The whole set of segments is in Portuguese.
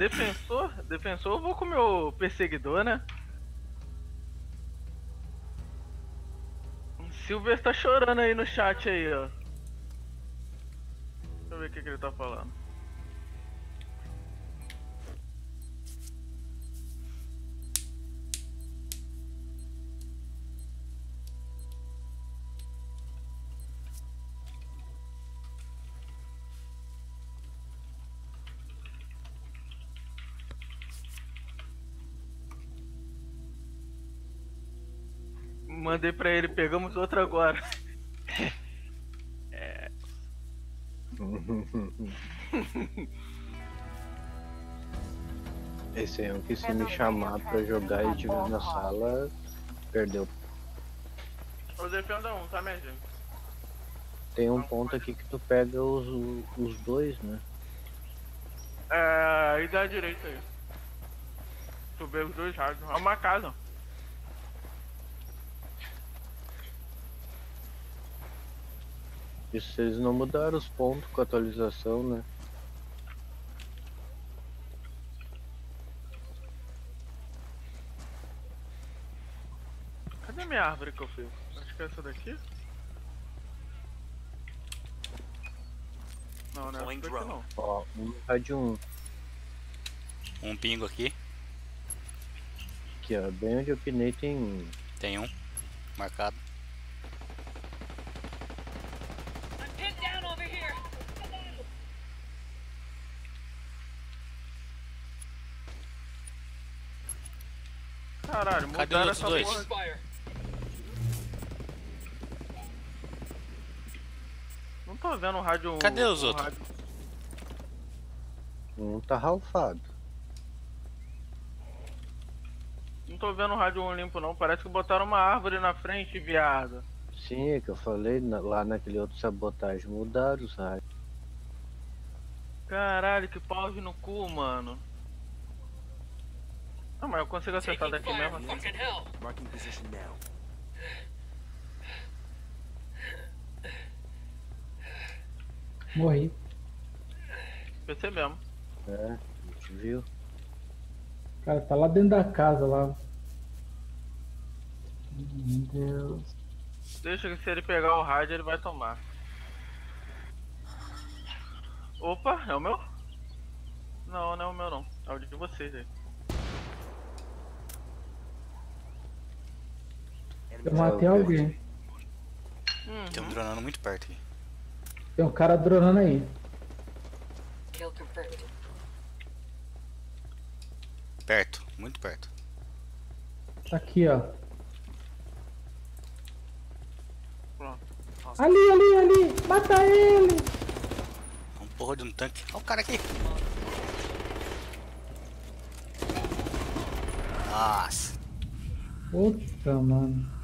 defensor, defensor, eu vou com o meu perseguidor, né? Silver tá chorando aí no chat aí, ó. Deixa eu ver o que, que ele tá falando. Mandei pra ele, pegamos outro agora. É. Esse é um que se me chamar pra jogar e tiver na sala, perdeu. Eu defendo um, tá, minha gente? Tem um ponto aqui que tu pega os, os dois, né? É. E da direita aí. Subir os dois rádios. É uma casa. Isso se eles não mudaram os pontos com a atualização, né? Cadê a minha árvore que eu fiz? Acho que é essa daqui? Não, não é essa daqui não. Ó, um rádio 1. Um pingo aqui. Aqui, ó, bem onde eu pinei tem um. Tem um. Marcado. I'm pinned down over here. Caralho, Cadê os essa dois? porra. Não tô vendo o rádio. Cadê os outros? rádio. Um tá ralfado. Não tô vendo o rádio 1 limpo não. Parece que botaram uma árvore na frente, viado. Sim, é que eu falei na- lá naquele outro sabotagem, mudaram os rádios. Caralho, que pau no cu, mano. Não, mas eu consigo acertar daqui mesmo. assim. Marking position now. Morri. Percebemos. É, a gente viu. Cara, tá lá dentro da casa lá. Meu Deus. Deixa que se ele pegar o rádio, ele vai tomar. Opa, é o meu? Não, não é o meu não. É o de vocês aí. Eu matei alguém. Uhum. Tem um dronando muito perto aqui. Tem um cara dronando aí. Kill confirmed. Perto, muito perto. Tá aqui, ó. Pronto. Ali, ali, ali! Mata ele! Um porra de um tanque. Olha o cara aqui. Nossa. Puta, mano.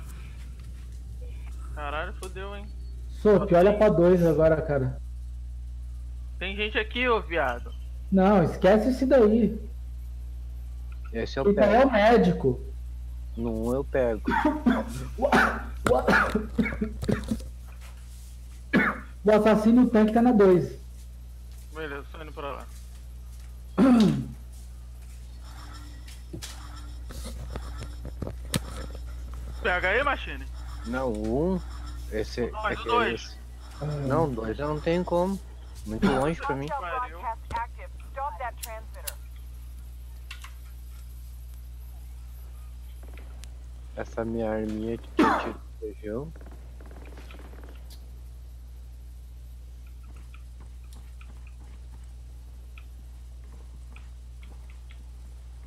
Caralho, fodeu, hein? Sop, olha pra dois agora, cara. Tem gente aqui, ô viado. Não, esquece esse daí. Esse eu Ele é pego. o médico. No um eu pego. O assassino e o tanque tá na 2. Beleza, tô indo pra lá. Pega aí, Machine. Não, um. Esse. Dois, aquele- dois. Não, dois eu não tenho como. Muito longe pra mim. Essa minha arminha que tinha tiro de feijão.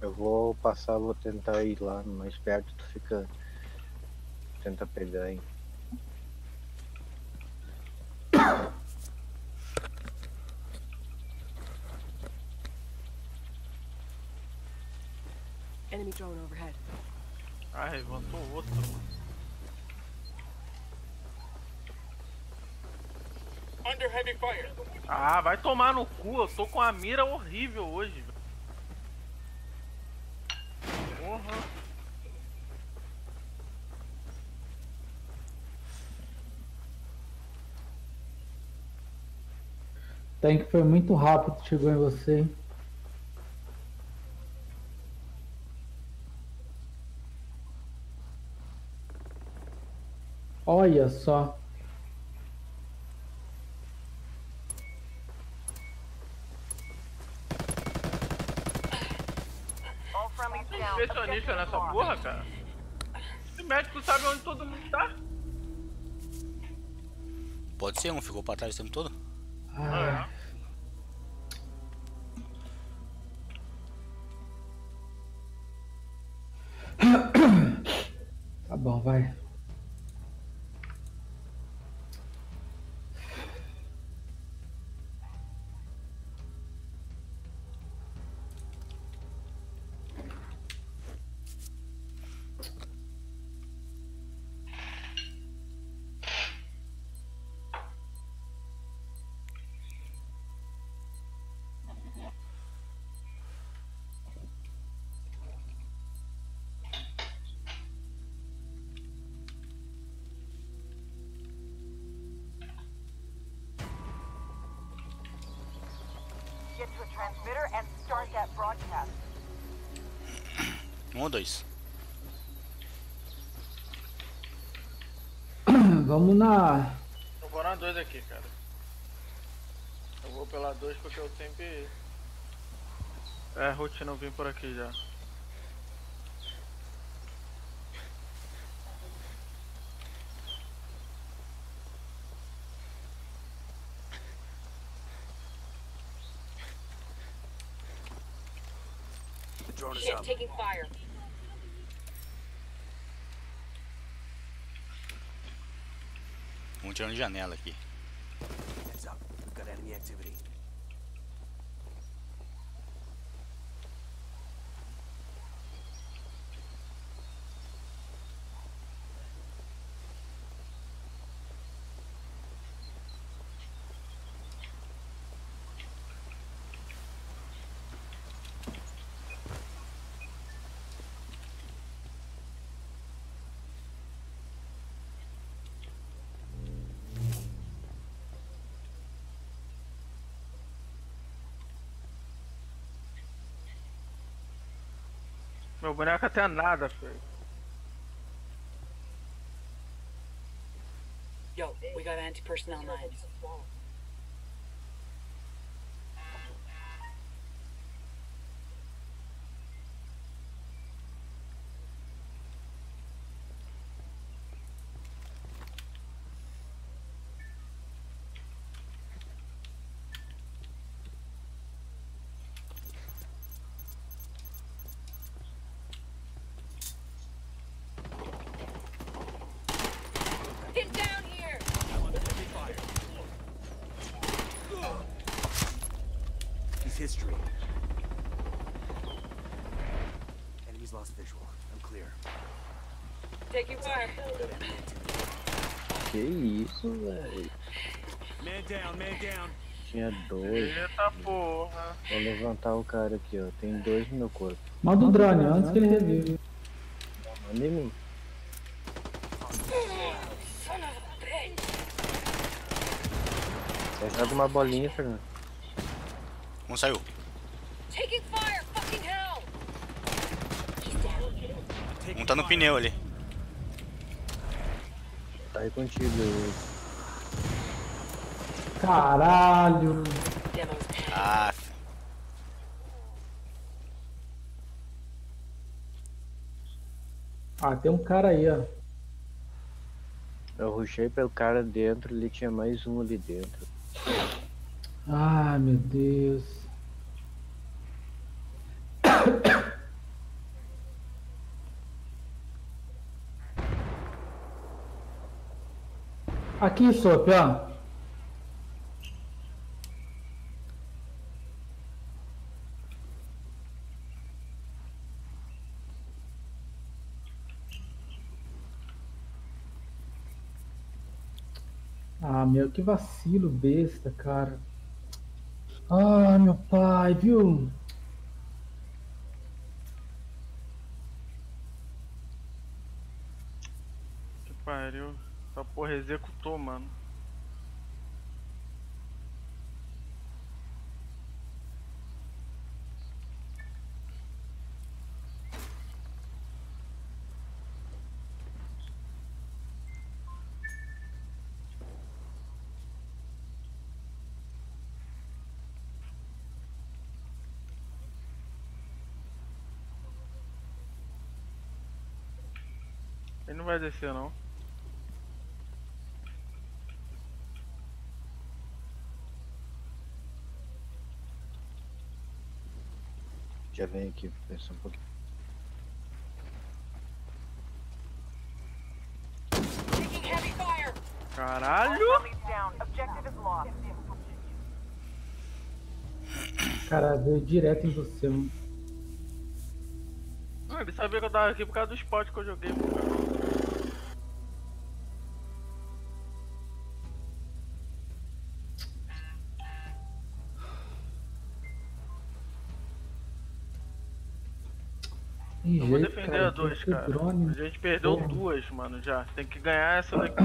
Eu vou passar, vou tentar ir lá mais perto, tu fica. Tenta pegar aí. Enemy drone overhead. Ah, levantou outro. Under heavy fire. Ah, vai tomar no cu, eu tô com a mira horrível hoje. Porra. Tank foi muito rápido, chegou em você. Olha só. Impressionista nessa porra, cara. Esse médico sabe onde todo mundo tá. Pode ser, um ficou pra trás o tempo todo. Ah, tá bom, vai. Um ou dois. Vamos na. Eu vou na 2 aqui, cara. Eu vou pela 2 porque eu sempre. É rotina eu vim por aqui já. Shit, taking fire. Um tirando de janela aqui. Heads up. We've got enemy activity. Meu boneco até nada, filho. Yo, we got anti-personnel mines. Get down here! He's history. Enemies lost visual. I'm clear. Taking fire. Que isso, velho. Man down, man down. Tinha dois. Eita porra. Vou levantar o cara aqui, ó. Tem dois no meu corpo. Manda o drone antes que ele revive. Manda em mim. Joga uma bolinha, Fernando. Um saiu. Taking fire! Fucking hell! He's down. Um tá no pneu ali. Tá aí contigo. Caralho. Ah, Ah, tem um cara aí, ó. Eu rushei pelo cara dentro, ele tinha mais um ali dentro. Ai, meu Deus. Aqui, ó. Ah, meu, que vacilo besta, cara. Ah, meu pai, viu? Porra, executou, mano. Ele não vai descer não. Já vem aqui, pensa um pouquinho. Caralho! Cara, veio direto em você. mano. Ele sabia que eu tava aqui por causa do spot que eu joguei. Dois, cara. drone. A gente perdeu Porra. duas, mano, já. Tem que ganhar essa daqui.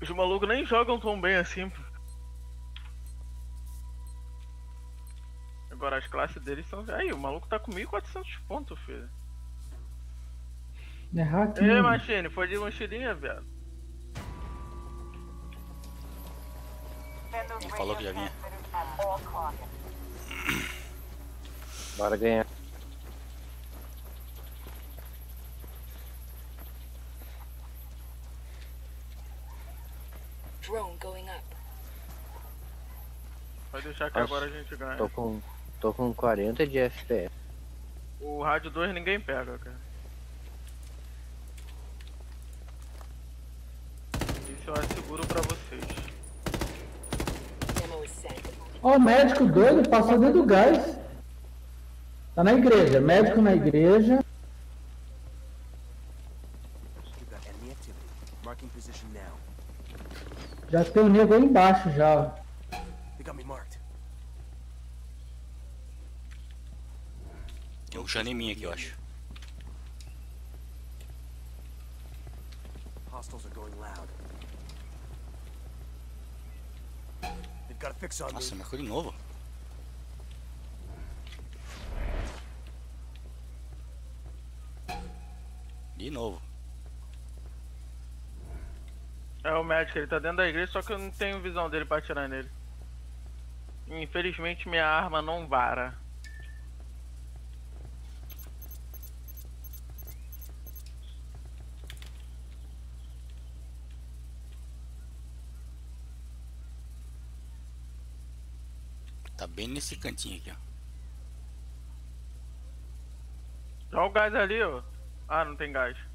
Os malucos nem jogam tão bem assim. Agora as classes deles são. Aí, o maluco tá com 1400 pontos, filho. É hack, Ei. Machine, foi de mochilinha, velho. Ele falou que já vinha. Bora ganhar. Drone going up. Vai deixar que Nossa, agora a gente ganha. Tô com, tô com 40 de FPS. O rádio 2 ninguém pega, cara. Isso eu asseguro pra vocês. Ó, o médico doido passou dentro do gás. Tá na igreja. Médico na igreja. Já tem um nego aí embaixo já. Tem um chano em mim aqui, eu acho. Hostiles are going loud. They've got a fix on Nossa, me. marcou de novo. De novo. É o médico, ele tá dentro da igreja, só que eu não tenho visão dele pra atirar nele. Infelizmente minha arma não vara. Bem nesse cantinho aqui, ó. Joga o gás ali, ó. Ah, não tem gás.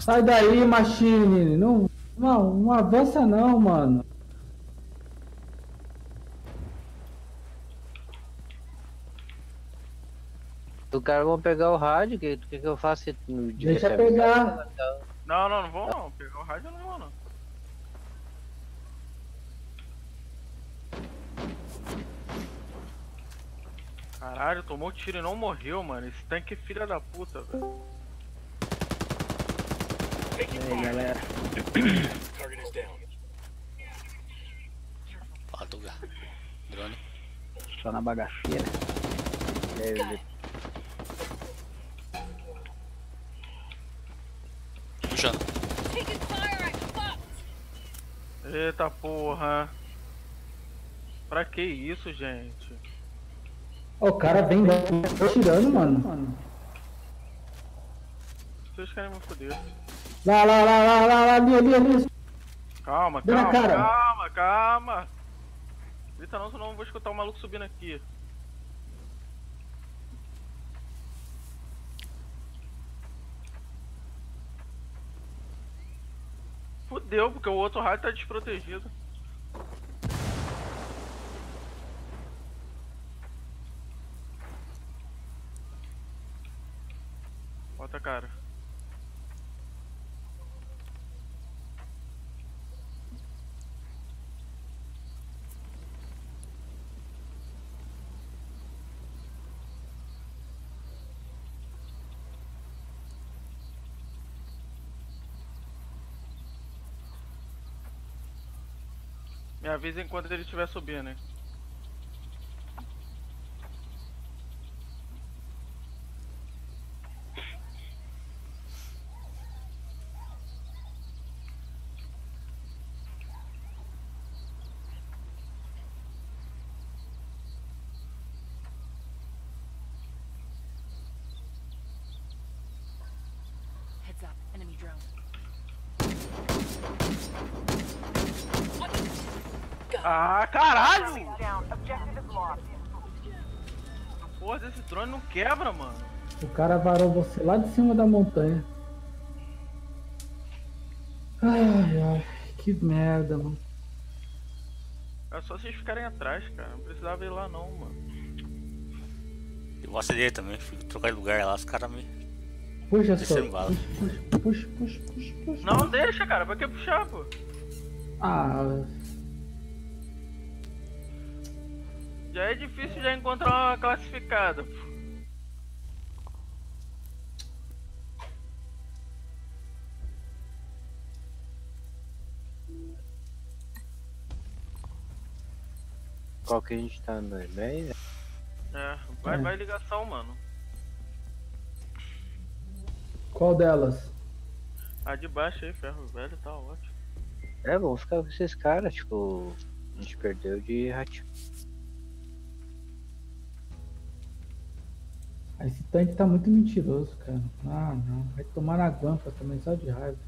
Sai daí, Machine. Não, não, não avança não, mano. Os caras vão pegar o rádio, o que, que, que eu faço? No dia Deixa que- pegar. Não, não, não vou não. Pegar o rádio eu não vou não. Caralho, tomou tiro e não morreu, mano. Esse tanque é filha da puta, velho. E aí, galera. Falta o gar- drone. Só na bagaceira. E aí, Vitor? Puxando. Eita porra. Pra que isso, gente? O cara vem tirando, mano. Vocês querem me foder. Lá, lá, lá, lá, lá, lá, ali, ali, ali. Calma, calma, cara. calma, calma. Grita não, senão eu vou escutar o maluco subindo aqui. Fudeu, porque o outro rádio tá desprotegido. Bota a cara. Avisa enquanto ele estiver subindo, hein? Heads up, enemy drone. Ah, caralho! Porra, esse drone não quebra, mano. O cara varou você lá de cima da montanha. Ai, ai, que merda, mano. É só vocês ficarem atrás, cara. Não precisava ir lá não, mano. Eu vou acender também, fico trocar de lugar lá, os caras me. Puxa só. Puxa, puxa, puxa, puxa, puxa. Não, deixa, cara. Pra que puxar, pô? Ah, Já é difícil já encontrar uma classificada. Qual que a gente tá no e-mail? É, vai, É. vai ligação, mano. qual delas? A de baixo aí, ferro velho, tá ótimo. É, vamos ficar com esses caras, tipo. A gente perdeu de ratinho. Esse tanque tá muito mentiroso, cara. Ah, não. Vai tomar na guampa também, só de raiva.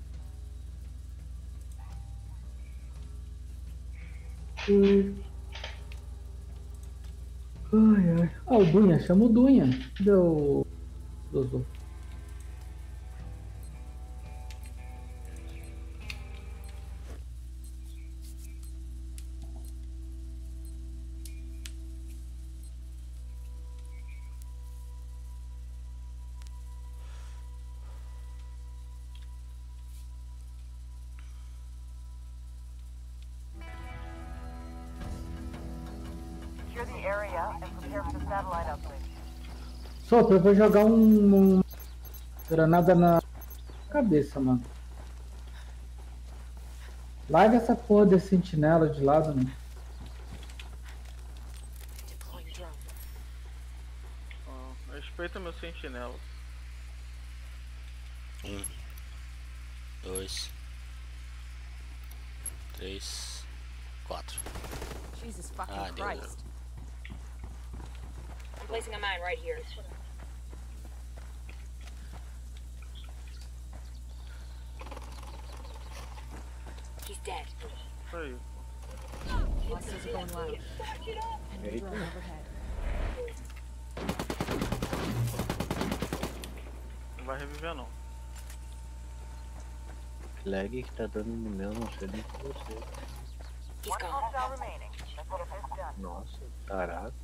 Ai, ai. Ah, o Dunha, chama o Dunha. Cadê o. Dozô? Solta, eu vou jogar um, um granada na cabeça, mano. Larga essa porra desse sentinela de lado, mano. Ó, respeita meu sentinela. Um. Dois. Três. Quatro. Jesus fucking Ah, deu, deu. Placing a mine right here. He's dead. Aí. Hostiles are going. Enemy drone overhead. Não vai reviver não. Que lag que tá dando no meu, não sei nem com você. He's One gone. hostile remaining. Let's get this done. Nossa, tarado.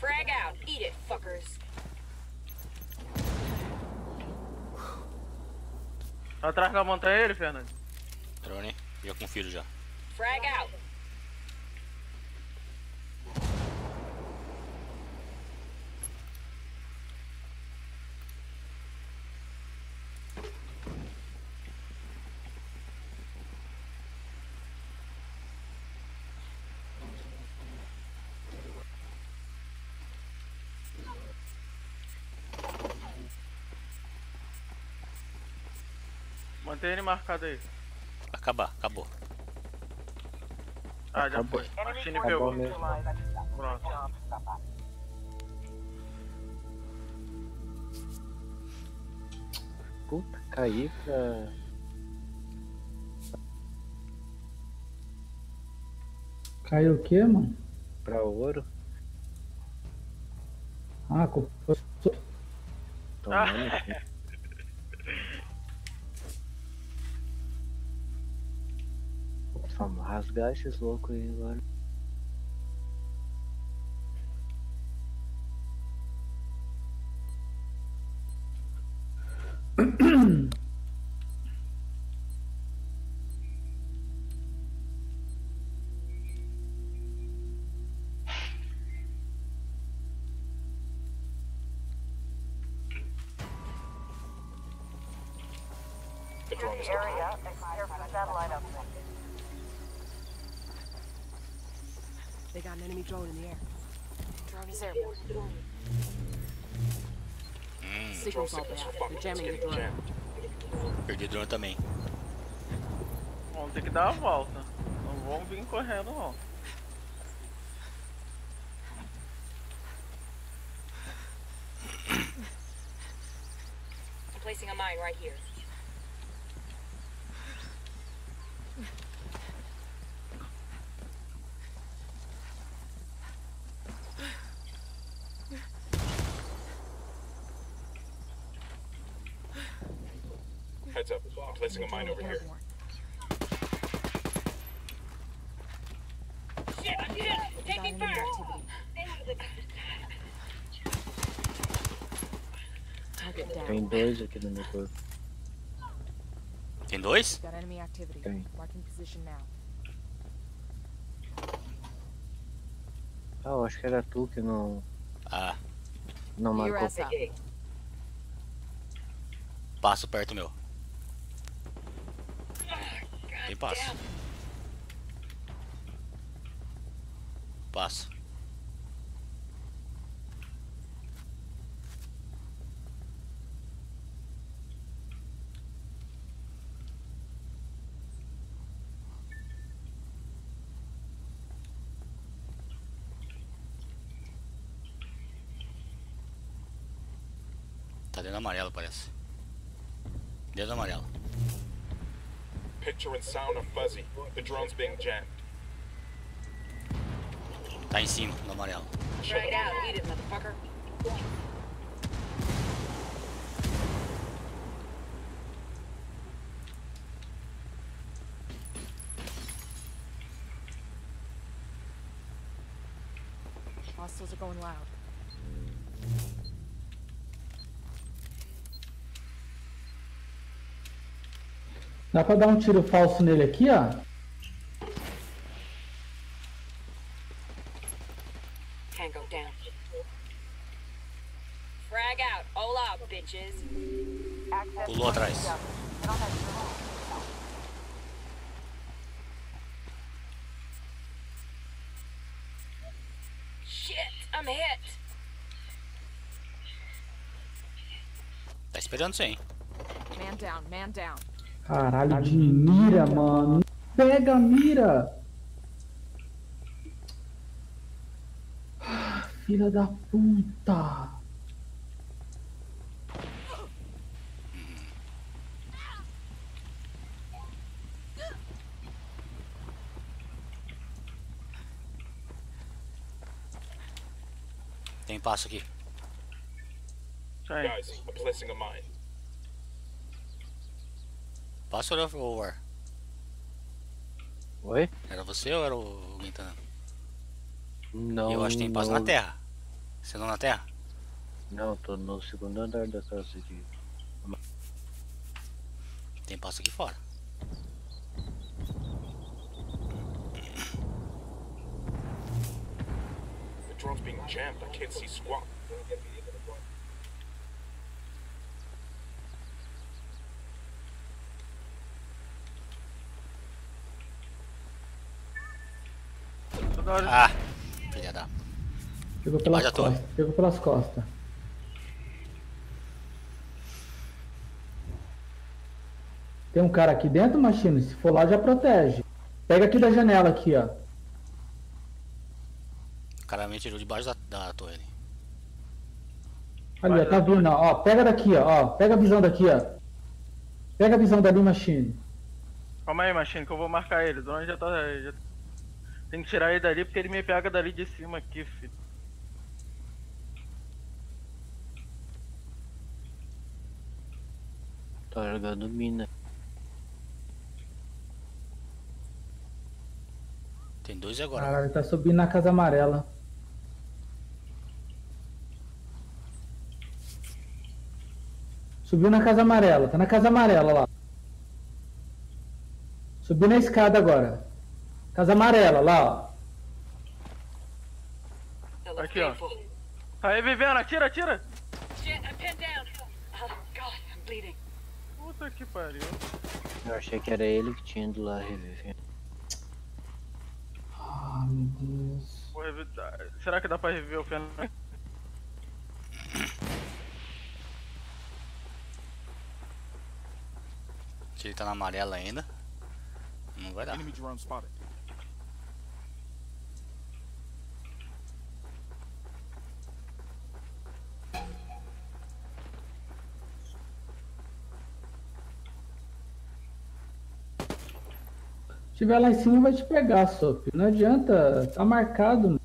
Frag out. Eat it, fuckers. Tá atrás da montanha ele, Fernando? Drone. Já confiro já. Frag out. Mantém ele marcado aí. Acabar, acabou. Ah, já Acabou. foi. A Chine pegou. mesmo. Pronto. Puta, caí pra. Caiu o quê, mano? pra ouro. Ah, culpa. Tomando. aqui. As gás louco aí. The area is for satellite upload. They got an enemy drone in the air. Drone is airborne. Signal's all bad. They're jamming the drone. Perdi drone também. Vamos ter que dar a volta. Não vamos vir correndo não. I'm placing a mine right here. Placing a mine over here. Shit! Shit! Taking fire! Tem dois aqui no meu corpo. Tem dois? Tem. Ah, eu acho que era tu que não, Ah, não marcou. passo perto meu. Tem passo. Passo. Tá dentro amarelo, parece. Dentro amarelo. Picture and sound are fuzzy. The drone's being jammed. Tá em cima, no amarelo. Frag out. Eat it, motherfucker. Dá pra dar um tiro falso nele aqui, ó. Tango down. Frag out. All out, bitches. Pulou atrás. Shit! I'm hit. Tá esperando sim. Man down, man down. Caralho de mira, mano. Pega a mira. Ah, Filha da puta. Tem passo aqui. Guys, I'm placing a mine. Passo ou era o War? Oi? Era você ou era o Guintana? Não. Eu acho que tem passo não, na terra. Você não na terra? Não, tô no segundo andar da casa aqui. Tem passo aqui fora. The drone's being jammed. I can't see squat. Toda hora Ah, filha da. Pegou pelas costas. Pegou pelas costas. Tem um cara aqui dentro, Machine. Se for lá, já protege. Pega aqui da janela aqui, ó. O cara me tirou debaixo da, da torre ali. Ali, ó, tá vindo, ó. Ó, Pega daqui, ó. ó. Pega a visão daqui, ó. Pega a visão dali, Machine. Calma aí, Machine, que eu vou marcar ele. O drone já tá. Já... Tem que tirar ele dali porque ele me pega dali de cima aqui, filho. Tá jogando mina. Tem dois agora. Caralho, tá subindo na casa amarela. Subiu na casa amarela, tá na casa amarela lá. Subiu na escada agora. Casa amarela lá, ó. Aqui, ó. painful. Aí, Viviana, atira, atira! Oh, God, I'm bleeding. Puta que pariu. Eu achei que era ele que tinha ido lá reviver. Ah, meu Deus. Revitar. Será que dá pra reviver o Fernando? Ele tá na amarela ainda. Não vai dar. Enemy drone spotted. Se tiver lá em cima vai te pegar, Sop. Não adianta, tá marcado.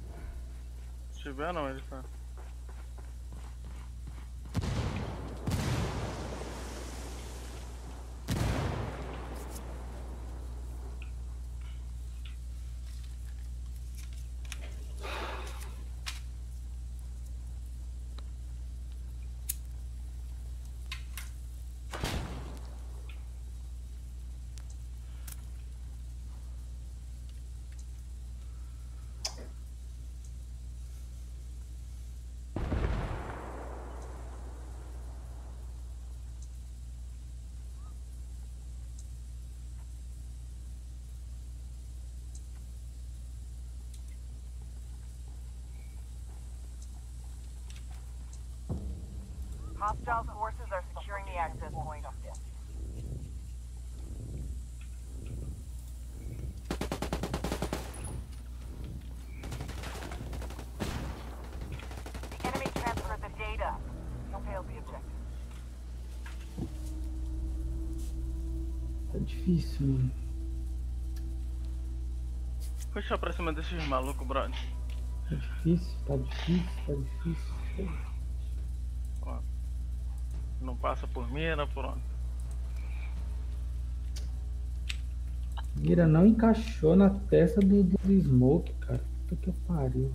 Se tiver não, ele tá. Hostile forces are securing the access point. The enemy transferred the data. You failed the objective. Tá difícil, mano. Puxa pra cima desses malucos, brother. Tá difícil, tá difícil, tá difícil. Não passa por mira, por onde? Mira não encaixou na testa do, do, Smoke, cara. Puta que pariu.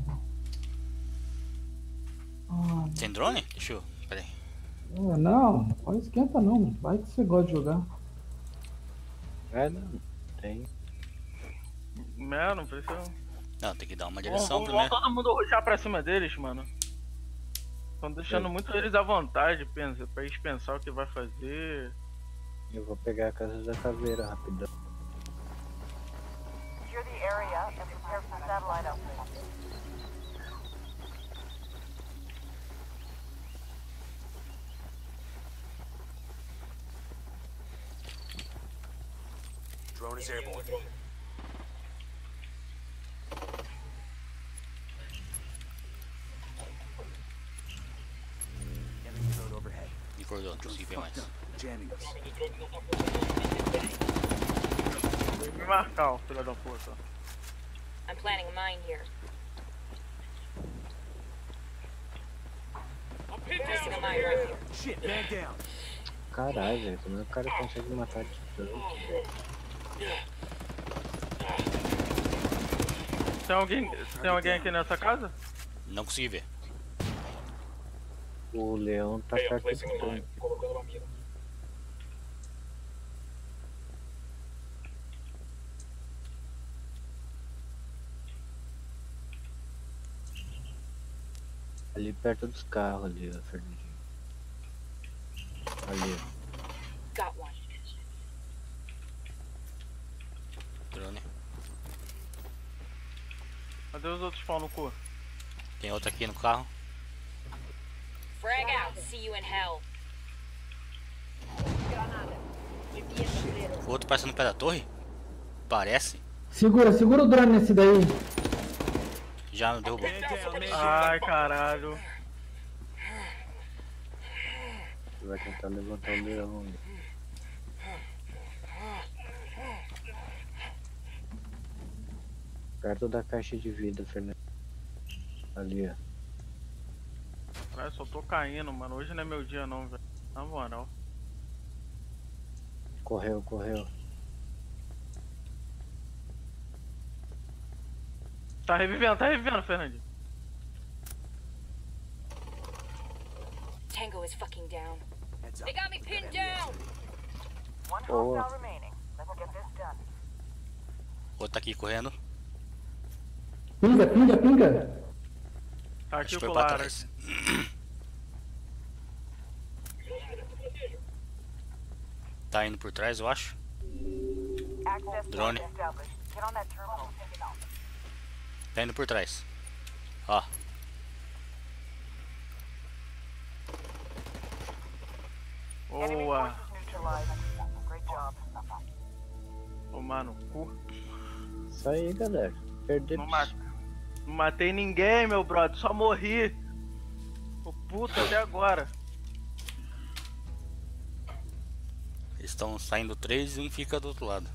Ah, Tem drone? Deixa eu. Pera aí. ah, não, não esquenta não. Vai que você gosta de jogar. É, não. Tem. É, não precisa. Não, tem que dar uma direção vamos, primeiro. vamos todo mundo ruxar pra cima deles, mano. Estão deixando muito eles à vontade, pensa, pra eles pensar o que vai fazer. Eu vou pegar a casa da caveira rapidão. Secure the area and prepare for satellite upgrade. Drone is airborne. Enemy drone overhead. E cordão, não consegui ver mais. Jamming us. Vem me marcar, ó, filho da puta. I'm planting a mine here. Caralho, velho. Como é que o cara consegue matar de tanto? Tem alguém, tem alguém aqui nessa casa? Não consegui ver. O leão tá perto do tanque. Ali perto dos carros ali, ó, Fernandinho. Ali, ó. Got one. Drone. Cadê os outros pau no cu? Tem outro aqui no carro. Frag out. See you in hell. O outro parece no pé da torre. Parece. Segura, segura o drone nesse daí. Já derrubou. Man down. Ai, caralho. Você vai tentar levantar o leão ali. Perto da caixa de vida, Fernando. Ali, ó. Caralho, só tô caindo, mano. Hoje não é meu dia não, velho. Na moral. Correu, correu. Tá revivendo, tá revivendo, Fernandinho. Tango is fucking down. They got me pinned down. One hostile remaining. Let's get this done. Outro tá aqui correndo. Pinga, pinga, pinga. Tá Acho aqui que o foi pra colar. trás. Tá indo por trás, eu acho. Drone. point established. Get on that terminal. Tá indo por trás. Ó, Boa. Tomar no cu. Isso aí, galera. Perder. Não, ma- não matei ninguém, meu brother. Só morri. Tô puto até agora. eles estão saindo três e um fica do outro lado.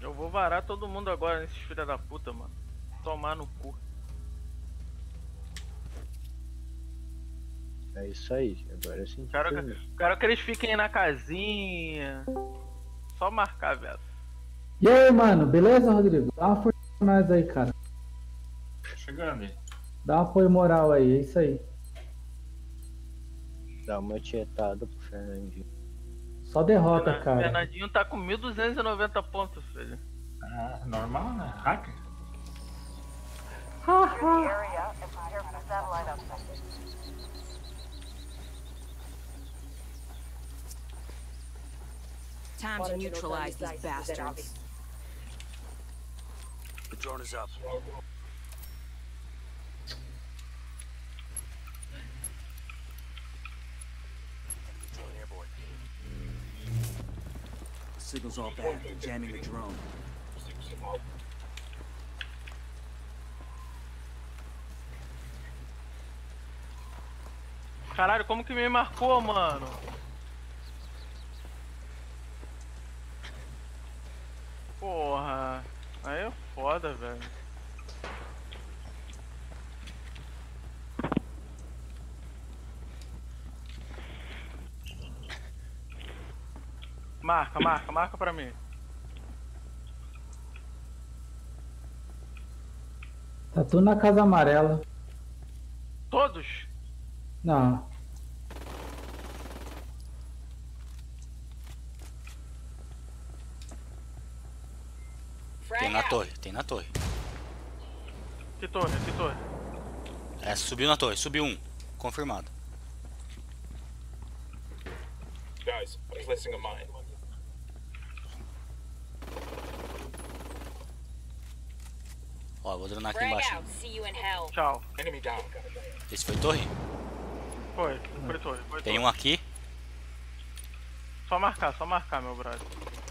Eu vou varar todo mundo agora nesses filha da puta, mano. Tomar no cu. É isso aí. Agora sim. Quero, termina. quero que eles fiquem na casinha. Só marcar, velho. E aí, mano, beleza, Rodrigo? Dá uma força pra nós aí, cara. Chegando aí. Dá um apoio moral aí, é isso aí. Dá uma tietada pro Fernandinho. Só derrota, cara. Fernandinho tá com 1290 pontos, filho. Ah, normal, né? Hacker. Secure the area and prepare for the satellite upside. Time to neutralize these bastards. The drone is up. Enemy. Signal's all bad. Jamming the drone. Caralho, como que me marcou, mano? Porra. Aí é foda, velho. Marca, marca, marca pra mim. Tá tudo na casa amarela. Não. Tem na torre, tem na torre. Que torre, que torre? É, subiu na torre, subiu um. Confirmado. Guys, I'm placing a mine. Ó, vou dronar aqui embaixo. Tchau. Enemy down. Esse foi torre? Foi, foi torre, foi Tem um aqui, Só marcar, só marcar, meu brother.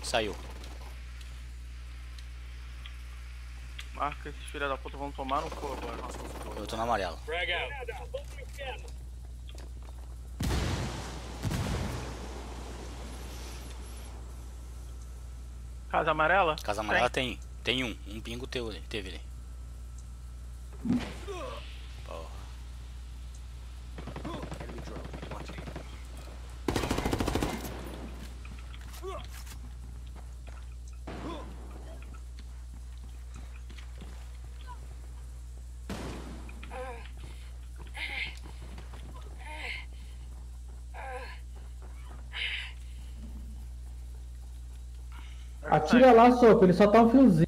saiu. Marca esses filha da puta vão tomar no cu agora. Eu tô na amarela. Casa amarela? Casa amarela tem, tem um. Um pingo teu, ali, teve ali. Porra. Enemy drone. Watch it. Atira lá, soco, ele só tá um fiozinho.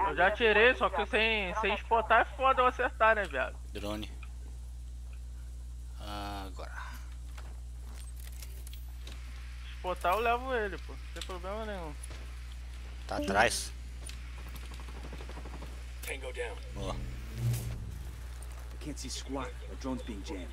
Eu já tirei, só que sem, sem spotar é foda eu acertar, né, viado? Drone. Agora. Spotar eu levo ele, pô. Não tem problema nenhum. Tá atrás. Tango down. Boa. I can't see squat. Our drone's being jammed.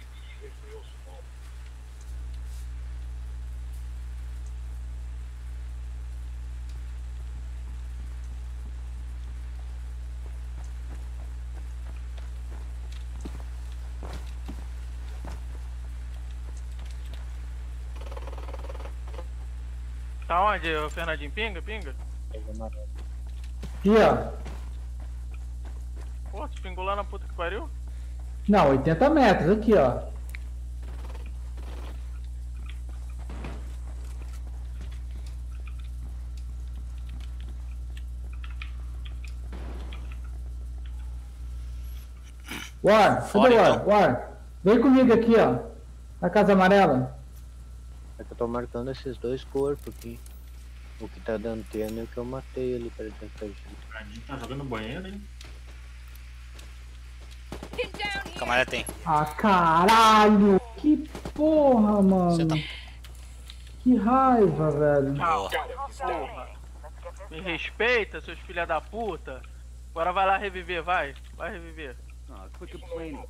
Tá onde, ô Fernandinho? Pinga, pinga? Casa amarela. Aqui, ó. Pô, tu pingou lá na puta que pariu? Não, 80 metros, aqui, ó. War, cadê o War? então. War, vem comigo aqui, ó. Na casa amarela. É que eu tô marcando esses dois corpos aqui. O que tá dando antena e o que eu matei ali pra dentro da gente. A gente tá jogando banheiro, hein? Camarada tem. Ah, caralho! Que porra, Você mano. tá. Que raiva, velho. Porra. Me respeita, seus filha da puta. Agora vai lá reviver, vai. Vai reviver. Oh, quit complaining.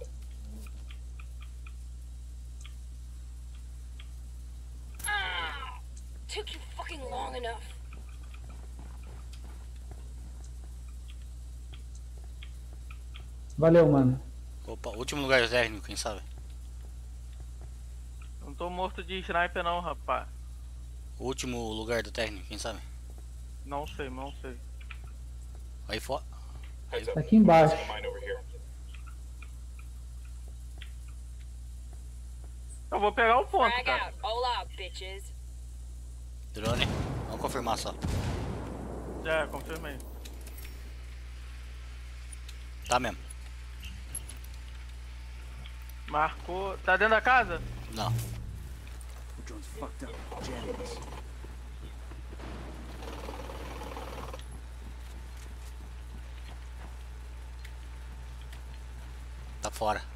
Took you fucking long enough. Valeu, mano. Opa, último lugar técnico, quem sabe? Não tô morto de sniper não, rapaz. O último lugar do técnico, quem sabe? Não sei, não sei. Aí fora. Tá aqui embaixo. Eu vou pegar o ponto, cara. out, bitches. Drone. Vamos confirmar só. Já, confirmei. Tá mesmo. Marcou. Tá dentro da casa? Não. Tá fora.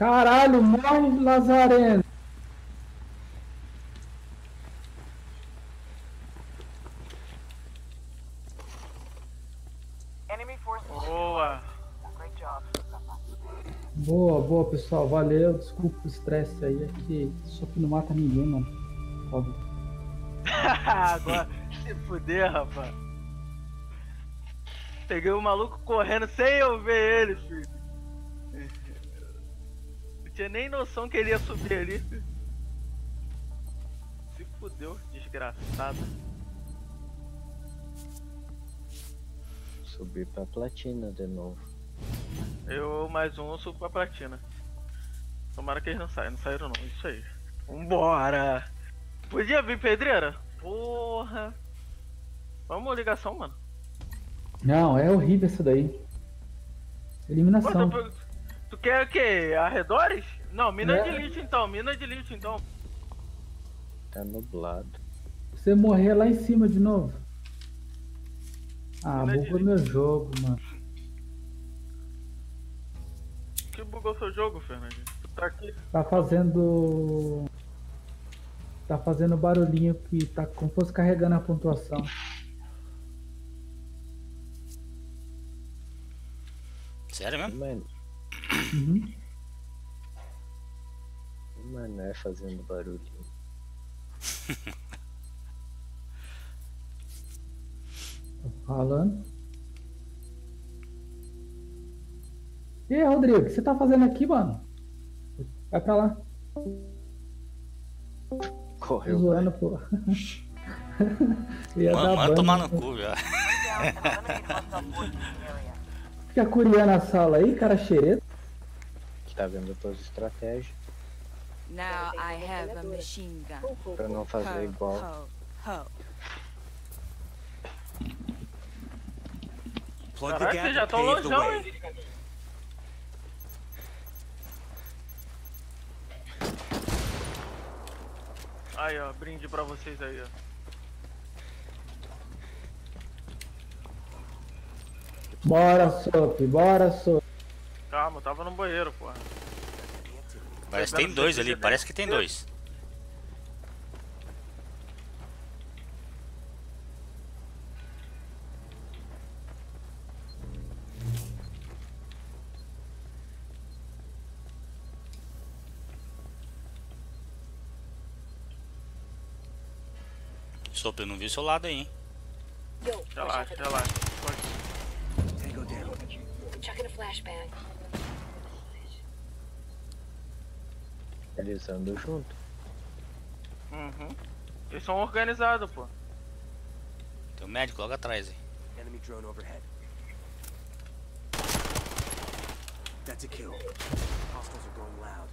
Caralho, morre, Lazareno. Enemy forces. Boa. Great job. Boa, boa, pessoal. Valeu. Desculpa o estresse aí. É que isso aqui não mata ninguém, mano. Óbvio. Agora se fuder, rapaz. Peguei o maluco correndo sem eu ver ele, filho. Tinha nem noção que ele ia subir ali. Se fudeu, desgraçado. Subir pra platina de novo. Eu mais um, eu subo pra platina. Tomara que eles não saiam, não saíram não, isso aí. Vambora! Podia vir pedreira? Porra! Vamos ligação, mano. Não, é horrível isso daí. Pô, Eliminação. tu, tu quer o quê? Arredores? Não, mina É. de lixo então, mina de lixo então. Tá nublado. Você morrer lá em cima de novo. Ah, bugou meu jogo, mano. Que bugou seu jogo, Fernandinho? Tu tá aqui. Tá fazendo. Tá fazendo barulhinho que tá como se fosse carregando a pontuação. Sério mesmo? Mano, Uhum. mano, é fazendo barulho. Tô falando. E aí, Rodrigo, o que você tá fazendo aqui, mano? Vai pra lá. Tô Correu. zoando, pô. Ia Mano, ban, tomar né? no cu já. Area. Fica curiando a sala aí, cara xereta. Tá vendo todas as estratégias. Now I have a machine gun. Pra não fazer igual. ho, ho. Plug the gap já longeão, way. hein? Aí, ó, brinde pra vocês aí, ó. Bora, Sop, bora, Sop. Calma, eu tava no banheiro, porra. Parece que tem dois ali, parece que tem dois. Sopro, eu não vi o seu lado aí, hein? Relaxa, relaxa. Tango down. chucking a flashbang. Eles andam junto. Uhum. Eles são organizados, pô. Tem um médico logo atrás aí. Enemy drone overhead. That's a kill. Hostiles are going loud.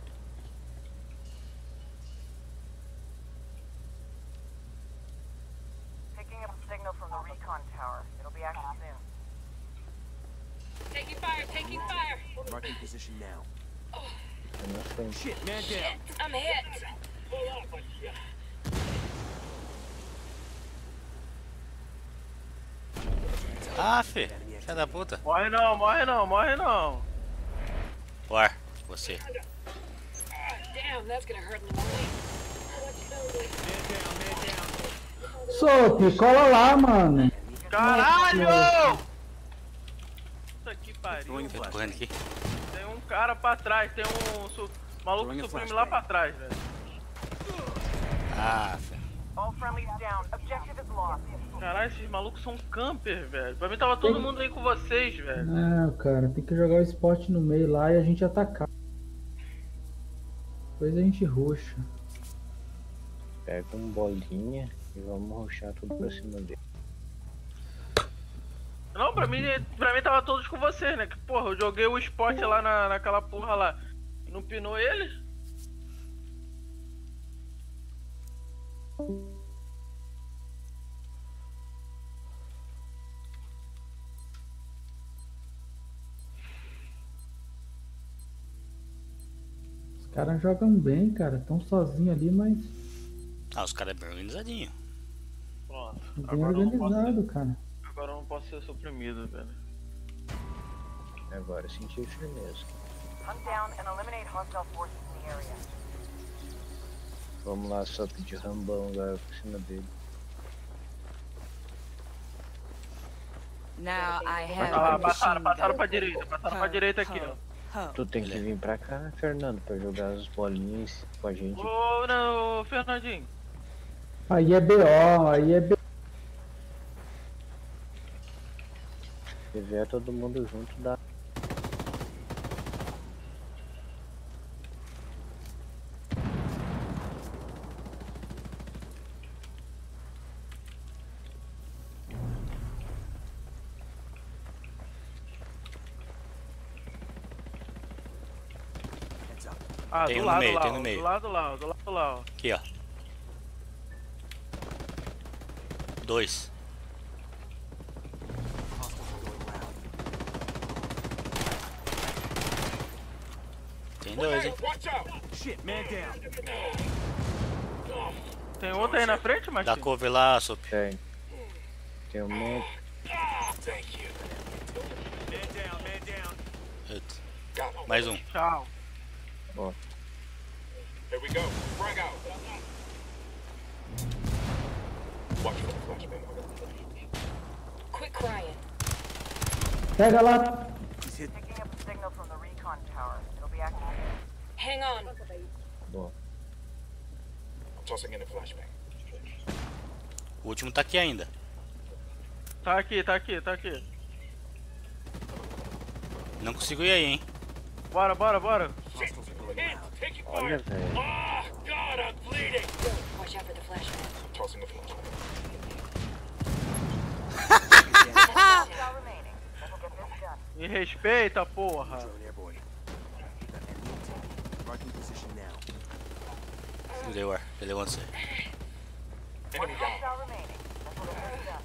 Picking up a signal from the recon tower. It'll be active soon. Taking fire, taking fire. Marking position now. É na frente. Shit, man down. I'm hit. Ah, fi, filha da puta. Morre não, morre não, morre não. War, você. Damn, that's gonna hurt in the morning. Soap, cola lá, mano. Caralho! Pariu. Throwing a Eu tô flash. correndo aqui. Tem um cara pra trás, tem um su- maluco Throwing supreme lá pra trás, velho. Ah. Caralho, esses malucos são camper, velho. Pra mim tava todo mundo aí com vocês, velho. Não, cara, tem que jogar o spot no meio lá e a gente atacar. Depois a gente ruxa. Pega um bolinha e vamos ruxar tudo pra cima dele. Não, pra mim, pra mim tava todos com vocês, né? Que, porra, eu joguei o spot lá na, naquela porra lá. Não pinou ele? Os caras jogam bem, cara. Tão sozinhos ali, mas Ah, os caras é bem organizadinho. Pronto. bem Agora organizado, cara. Agora eu não posso ser suprimido, velho. Agora senti firmeza. Hunt down and eliminate hostile forces in the area. Vamos lá, só pedir rambão agora pra cima dele. Now I have Ah, a passaram, passaram pra direita, passaram pra direita aqui, ó. Tu tem que vir pra cá, Fernando, pra jogar as bolinhas com a gente. Ô, não, ô, Fernandinho. Aí é BO, aí é BO. Se vier todo mundo junto, dá. Ah, Tem do um no lado meio, lá, tem ó, no meio. do lado lá, do lado lá, ó. Aqui, ó. Dois. Hostiles are going loud. Tem dois, hein? Watch out! Shit, man down. Tem outro aí na frente, Dá Martinho? cover lá, Sop. Tem. Tem um monte. Mais um. Tchau. Here we go. Frag out. Watch for the flashbang. Quit crying. Pega lá. He's hit. Picking up a signal from the recon tower. Hang on. Bom, I'm tossing in a flashbang. O último tá aqui ainda. Tá aqui, tá aqui, tá aqui. Não consigo ir aí, hein? Bora, bora, bora. Olha, velho. Ah, God, I'm bleeding. Watch out for the flashbang. Tossing a flashbang. Hostile remaining. That'll get this done. Me respeita, porra. Drone airborne. Got enemy activity. Marking position now. Deu ar. Deu onde você? Enemy down. Hostile remaining. That'll get this done.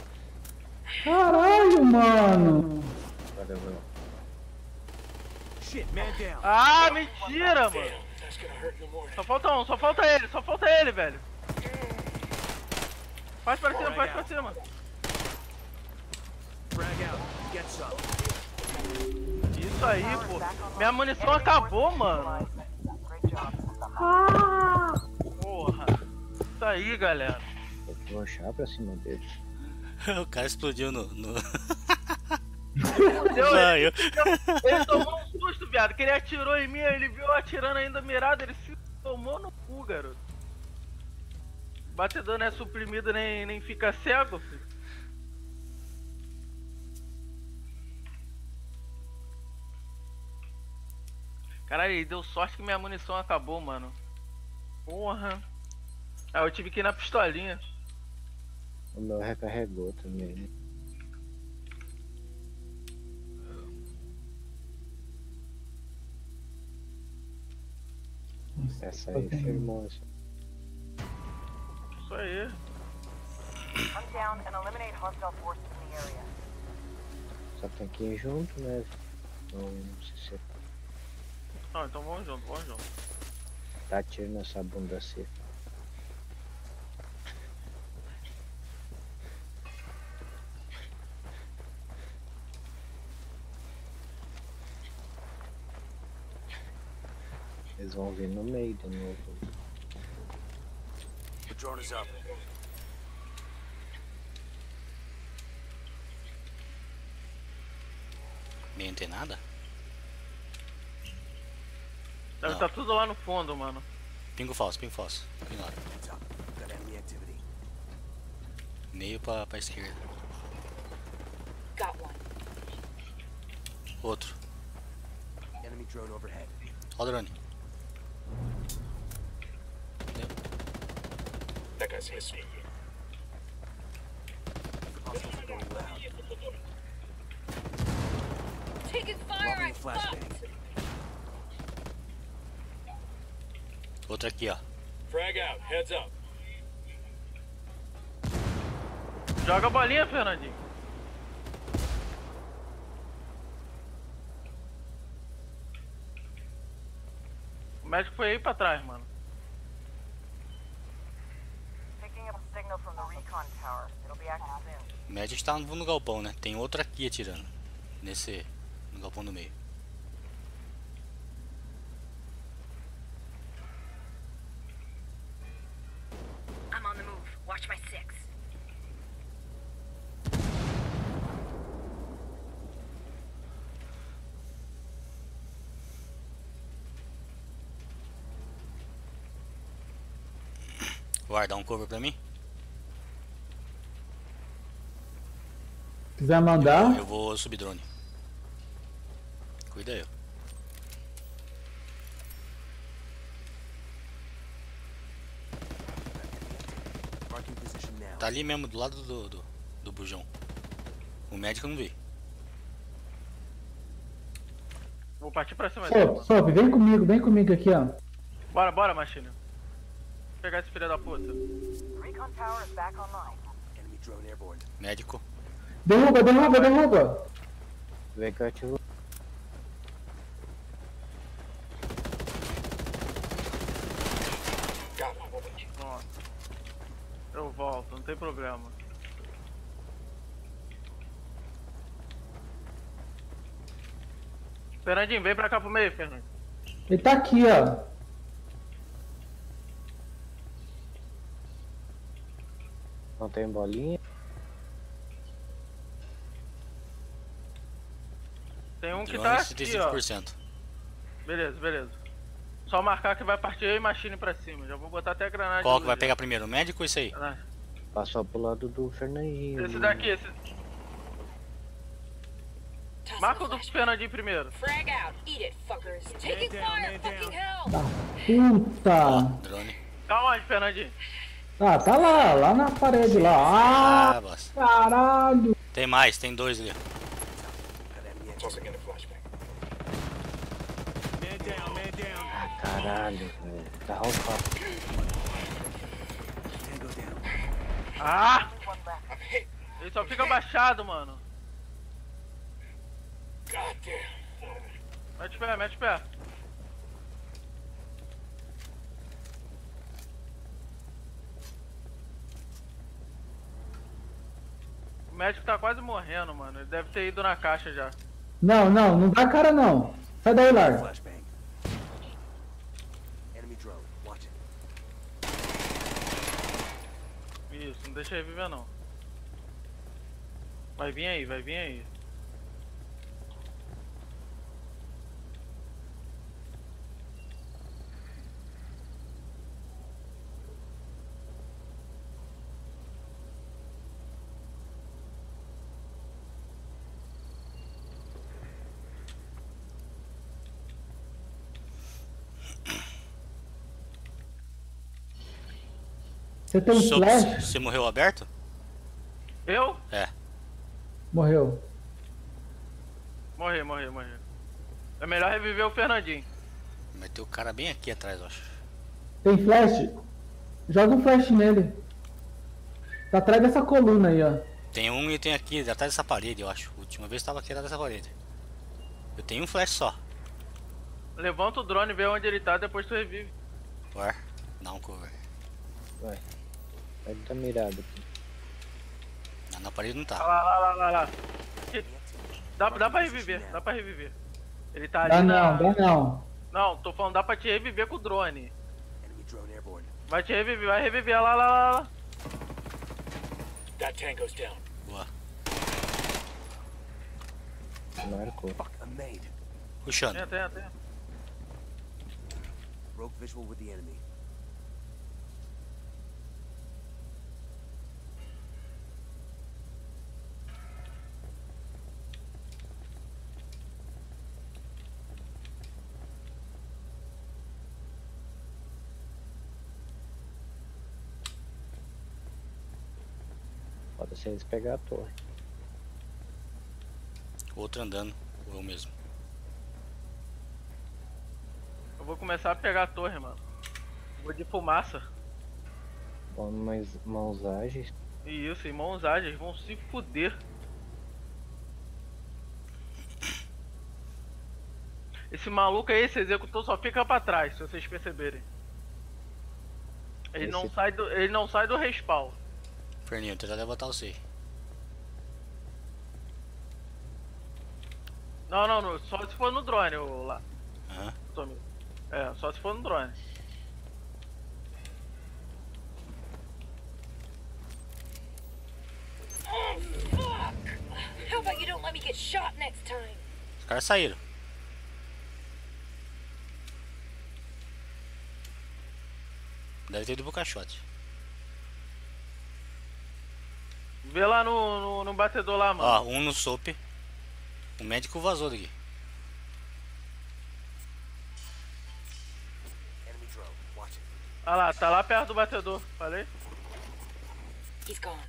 Caralho, mano. Agora vamos. Shit, man down. Ah, mentira, mano. Só falta um, só falta ele, só falta ele, velho. Faz pra cima, faz pra cima. Isso aí, pô. Minha munição acabou, mano. Porra. Isso aí, galera. Tem que ruxar pra cima dele. o cara explodiu no. no... Deu, Vai, eu- Ele tomou um susto, viado, que ele atirou em mim, ele viu eu atirando ainda mirado, ele se tomou no cu, garoto. Batedor não é suprimido nem, nem fica cego, filho. Caralho, ele deu sorte que minha munição acabou, mano. Porra. Ah, eu tive que ir na pistolinha. O meu recarregou também. Essa aí firmou. essa. Isso aí. Hunt down and eliminate hostile forces in the area. Só tem que ir junto, né? Não, não sei se Não, então vamos junto, vamos junto. dá tiro nessa bunda seca. Eles vão vir no meio de novo. The drone is up. Não tem nada? Deve estar tudo lá no fundo, mano. Pingo falso, pingo falso. Ignora. Meio pra, pra esquerda. Got one. Outro. Enemy drone overhead. Ó o drone. That guy's. Taking fire, I fucked! Outro aqui, ó. Frag out. Heads up. Joga a bolinha, Fernandinho. O médico foi aí pra trás, mano. Picking up a signal from the recon tower. It'll be active soon. O médico tá no, galpão, né? Tem outro aqui atirando. Nesse. No galpão do meio. Guardar um cover pra mim? Quiser mandar, Eu vou subir drone. Cuida now. Tá ali mesmo, do lado do, do, do bujão. O médico eu não vi. Vou partir pra cima dele. Sob, sobe, vem comigo, vem comigo aqui, ó. Bora, bora, Machina. Vou pegar esse filho da puta. The recon tower is back online. Enemy drone airborne. Médico. Derruba, derruba, derruba. Vem cá. Pronto. Eu volto, não tem problema. Fernandinho, vem pra cá pro meio, Fernandinho. Ele tá aqui, ó. Não tem bolinha? Tem um que tá aqui, ó. 75%. Beleza, beleza. Só marcar que vai partir eu e Machine pra cima. Já vou botar até a granada. Qual que vai pegar primeiro? O médico ou isso aí? Ah, Passou pro lado do Fernandinho. Esse daqui, esse. Marca o do. Fernandinho primeiro. Frag out. Eat it, fuckers. Taking fire, fucking hell! Puta. Drone. Calma aí, Fernandinho. Ah, tá lá, lá na parede lá. Ah, Ah, bosta. caralho. Tem mais, tem dois ali. Ó. Got enemy activity. Tossing in a flashbang. Man down, man down. Ah, caralho, velho. Tá roubado. Tango down. Ah! Ele só fica baixado, mano. God damn. Mete pé, mete pé. O médico tá quase morrendo, mano. Ele deve ter ido na caixa já. Não, não, não dá cara não. Sai daí, Lar. Isso, não deixa ele viver não. Vai vir aí, vai vir aí. Você tem um flash? Você morreu aberto? Eu? É. Morreu. Morri, morri, morri. É melhor reviver o Fernandinho. Mas tem o cara bem aqui atrás, eu acho. Tem flash? Joga um flash nele. Tá atrás dessa coluna aí, ó. Tem um e tem aqui, atrás dessa parede, eu acho. A última vez tava aqui atrás dessa parede. Eu tenho um flash só. Levanta o drone, vê onde ele tá, depois tu revive. War, dá um cover. Vai dar mirada aqui. Na, na parede não Lá, tá. lá, lá, lá, lá. Dá, dá pra reviver, dá pra reviver. Ele tá ali Dá na... não, dá não. Não, tô falando, dá pra te reviver com o drone. Enemy drone airborne. Vai te reviver, vai reviver lá, lá, lá, lá. That tango's down. Boa. Marcou. Made. Puxando. Tem, tem, tem. Broke visual with the enemy. Ser eles pegar a torre. Outro andando. ou Eu mesmo. Eu vou começar a pegar a torre, mano. Vou de fumaça. Vamos mais mãos ágeis. E isso, irmãos ágeis vão se fuder. Esse maluco aí, esse executor, só fica pra trás, se vocês perceberem. Ele não Esse- sai do, ele não sai do respawn. Ferninho, tentar levantar você. Não, não, não, só se for no drone, ô, lá. Aham. É, só se for no drone. Oh, fuck! How about you don't let me get shot next time? Os caras saíram. Deve ter ido pro caixote. Vê lá no, no, no batedor lá, mano. Ó, um no soap. O médico vazou daqui. Enemy drone. Watch it. Olha lá, tá lá perto do batedor, falei? He's gone.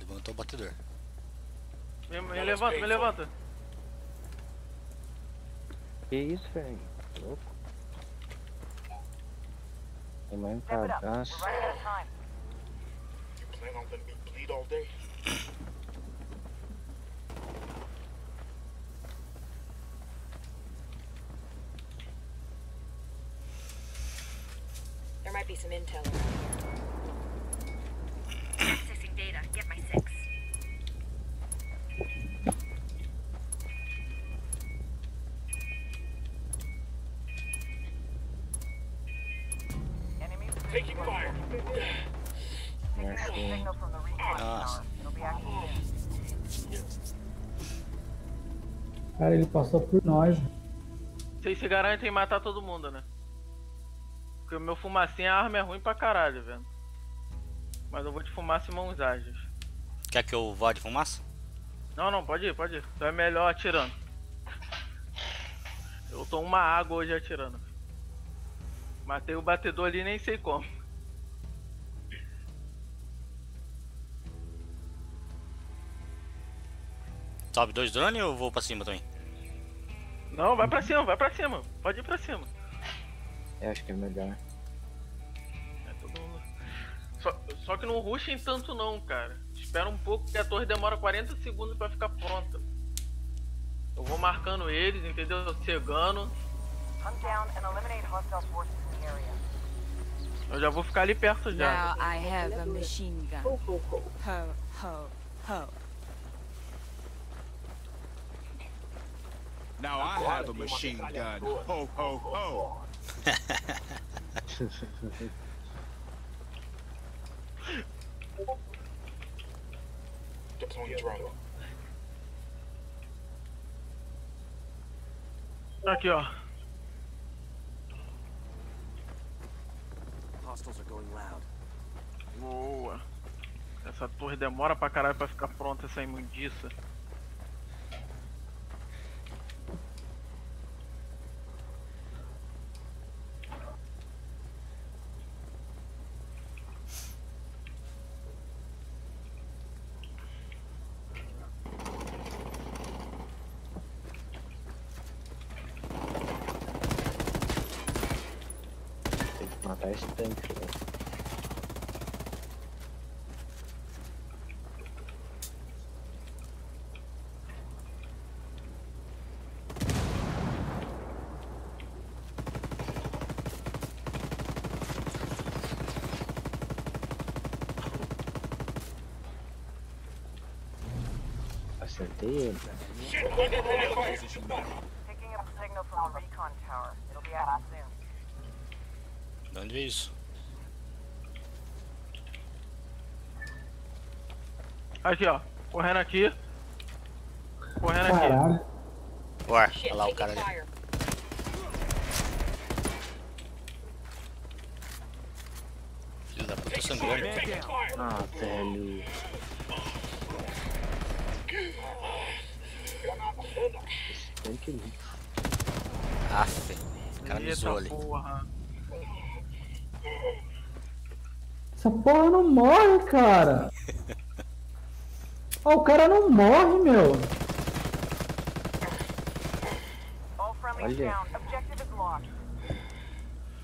Levantou o batedor. Me, me levanta, me levanta. Que isso, velho? Louco. Tem mais um Step it up. cagaço. We're running out of time. You plan on letting me bleed all day? There might be some intel around here. Accessing data. Get my six. Enemy Taking fire. Nossa. Cara, ele passou por nós. Vocês se garantem em matar todo mundo, né? Porque o meu fumacinha a arma é ruim pra caralho, velho. Mas eu vou de fumaça e mãos ágeis. Quer que eu vá de fumaça? Não, não, pode ir, pode ir. Tu é melhor atirando. Eu tô uma água hoje atirando. Matei o batedor ali nem sei como. Sobe dois drones ou eu vou pra cima também? Não, vai pra cima, vai pra cima. Pode ir pra cima. Eu acho que é melhor. É todo mundo- Só, só que não rushem tanto não, cara. Espera um pouco que a torre demora 40 segundos pra ficar pronta. Eu vou marcando eles, entendeu? Cegando. Hunt down and eliminate hostile forces in the area. Eu já vou ficar ali perto já. Now I have a machine gun. Ho, ho, ho. Now I have a machine gun. Ho, ho, ho. Deploying drone. Aqui, ó. Hostiles are going loud. Boa. Essa torre demora pra caralho pra ficar pronta essa imundiça. Tem que matar esse tanque, velho. Acertei ele. Shit, look at that. Position now. Picking up a signal from the recon tower. be active soon. De onde veio isso? Aqui, ó. Correndo aqui. Correndo aqui. Ué, olha lá o cara ali. Filho da puta sangrando. Ah, velho. Que ir. Aff, o cara me zoou ali. porra. Essa porra não morre, cara. Ó, o cara não morre, meu. Olha.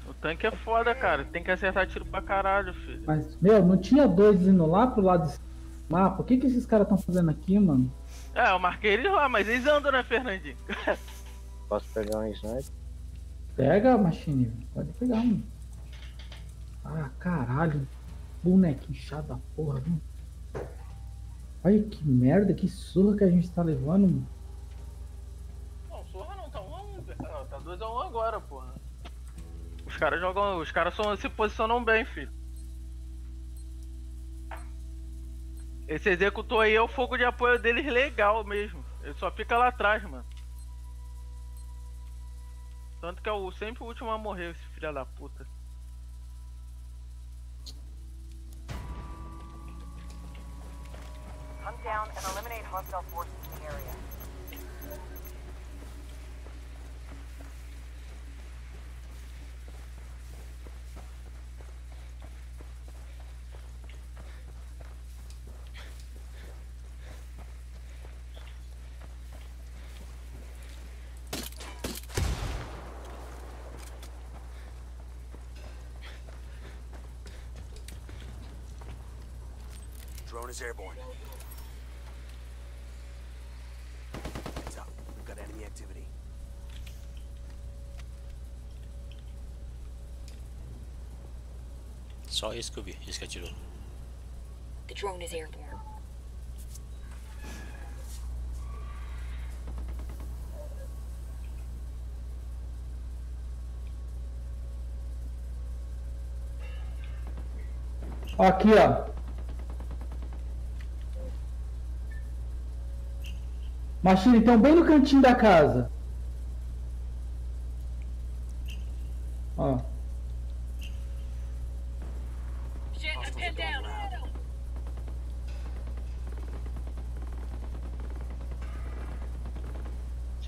O tanque é foda, cara. Tem que acertar tiro pra caralho, filho. Mas, meu, não tinha dois indo lá pro lado desse mapa? O que que esses caras estão fazendo aqui, mano? É, eu marquei eles lá, mas eles andam, né, Fernandinho? Posso pegar um sniper? Pega, Machine. Pode pegar, mano. Ah, caralho. Bonequinho chato da porra, viu? Olha que merda, que surra que a gente tá levando, mano. Não, surra não, tá 1 a 1 Não, tá 2 a 1 agora, porra. Os caras jogam. Os caras são- se posicionam bem, filho. Esse executor aí é o fogo de apoio deles legal mesmo. Ele só fica lá atrás, mano. Tanto que é o, sempre o último a morrer, esse filho da puta. Hunt down and eliminate hostile forces in the area. Drone is airborne. Heads up. We've got enemy activity. Só esse que eu vi, esse que atirou. The drone is airborne. Ó, aqui, ó. Machine, então bem no cantinho da casa. Ó. Shit, I'm pinned down.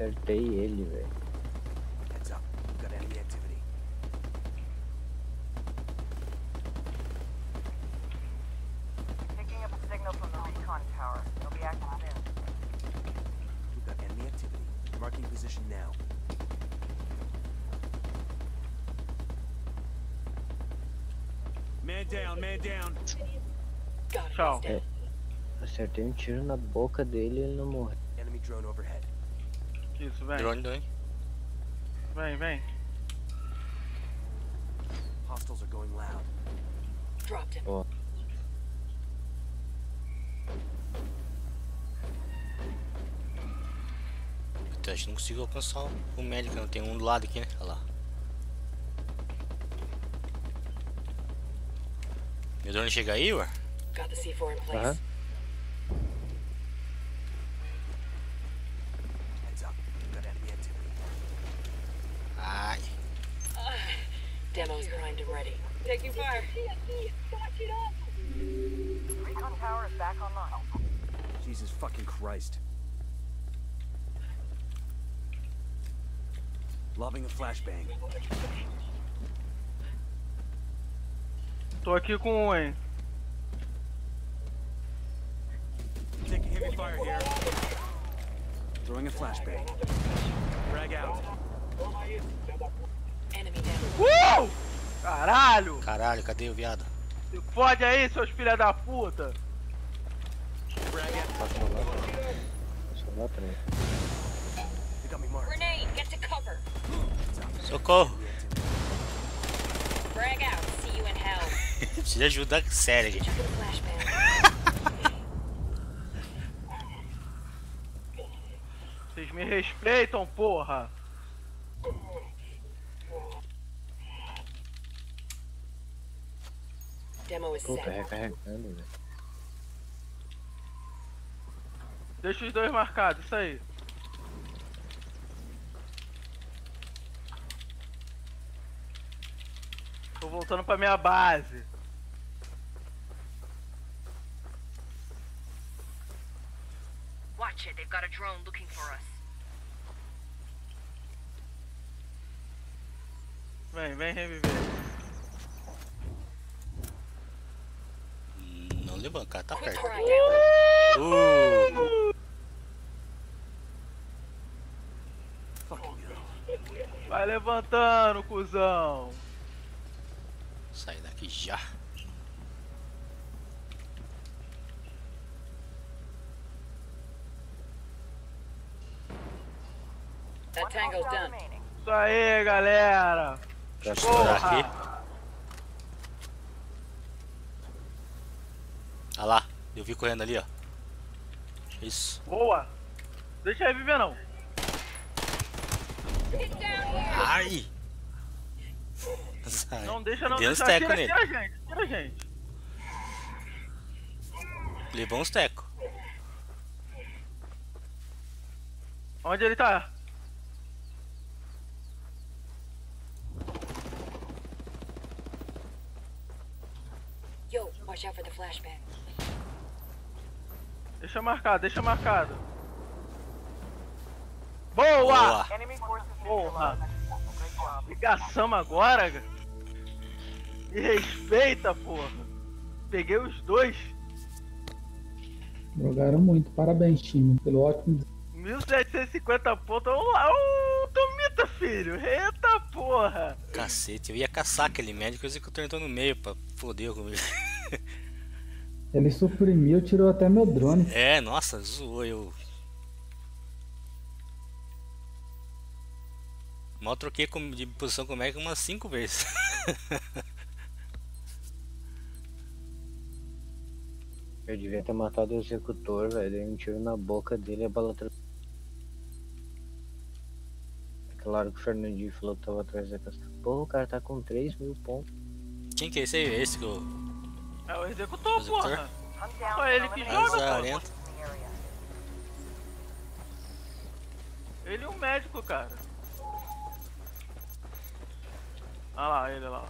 Acertei ele, velho. Heads up. We've got enemy activity. Picking up a signal from the recon tower. It'll be active soon. We've got enemy activity. Marking position now. Man down, man down. Got it. Ciao. he's dead. Acertei um tiro na boca dele e ele não morreu. Enemy drone overhead. Isso, vem. Drone, drone. Vem, vem. Hostiles are going loud. Dropped him. Puta, a gente não conseguiu alcançar o médico, não tem um do lado aqui, né? Olha lá. Meu drone chega aí, ué? Got the C4 in place. aham. Heads Jesus fucking Christ. Loving a flashbang. Tô aqui com um, hein. Taking heavy fire here. Throwing a flashbang. Frag out. Enemy down. Uh! Caralho! caralho, cadê o viado? Se fode aí, seus filha da puta! Passa na lata. Passa? Grenade, get to cover. Socorro. See you in hell. Precisa ajudar sério, gente. Vocês me respeitam, porra! Demo is set. Recarregando, velho. Deixa os dois marcados, isso aí. Tô voltando pra minha base. Watch it, they've got a drone looking for us. Vem, vem reviver. Hum, Não levanta, cara, tá perto. Uh, Vai levantando, cuzão. sai daqui já. That tango's done. Isso aí, galera. Pra Estourar aqui. Olha lá, eu vi correndo ali, ó. Isso. Boa. Deixa reviver não. Ai! Sai. Não deixa não Dei uns deixa. teco Tira, nele. tira a gente, tira a gente. Levou uns teco. Onde ele tá? Yo, watch out for the flashbang. Deixa marcado, deixa marcado. Boa! Porra! Ligação agora, cara. Me respeita, porra. Peguei os dois. Jogaram muito. Parabéns, time, pelo ótimo 1750 pontos. Vamos lá, ô Tomita, filho. Eita porra. Cacete, eu ia caçar aquele médico, eu sei que eu tô entrando no meio pra foder comigo. Ele suprimiu, tirou até meu drone. É, nossa, zoou eu. Mal troquei de posição com o Mac umas 5 vezes. Eu devia ter matado o executor, velho. Dei um tiro na boca dele e a bala. Tra... Claro que o Fernandinho falou que tava atrás da casa. Porra, o cara tá com 3 mil pontos. Quem que é esse aí? Esse que eu. É o executor, Executor? porra. And ele que joga, pô. Ele e o médico, cara. Olha lá, ele lá.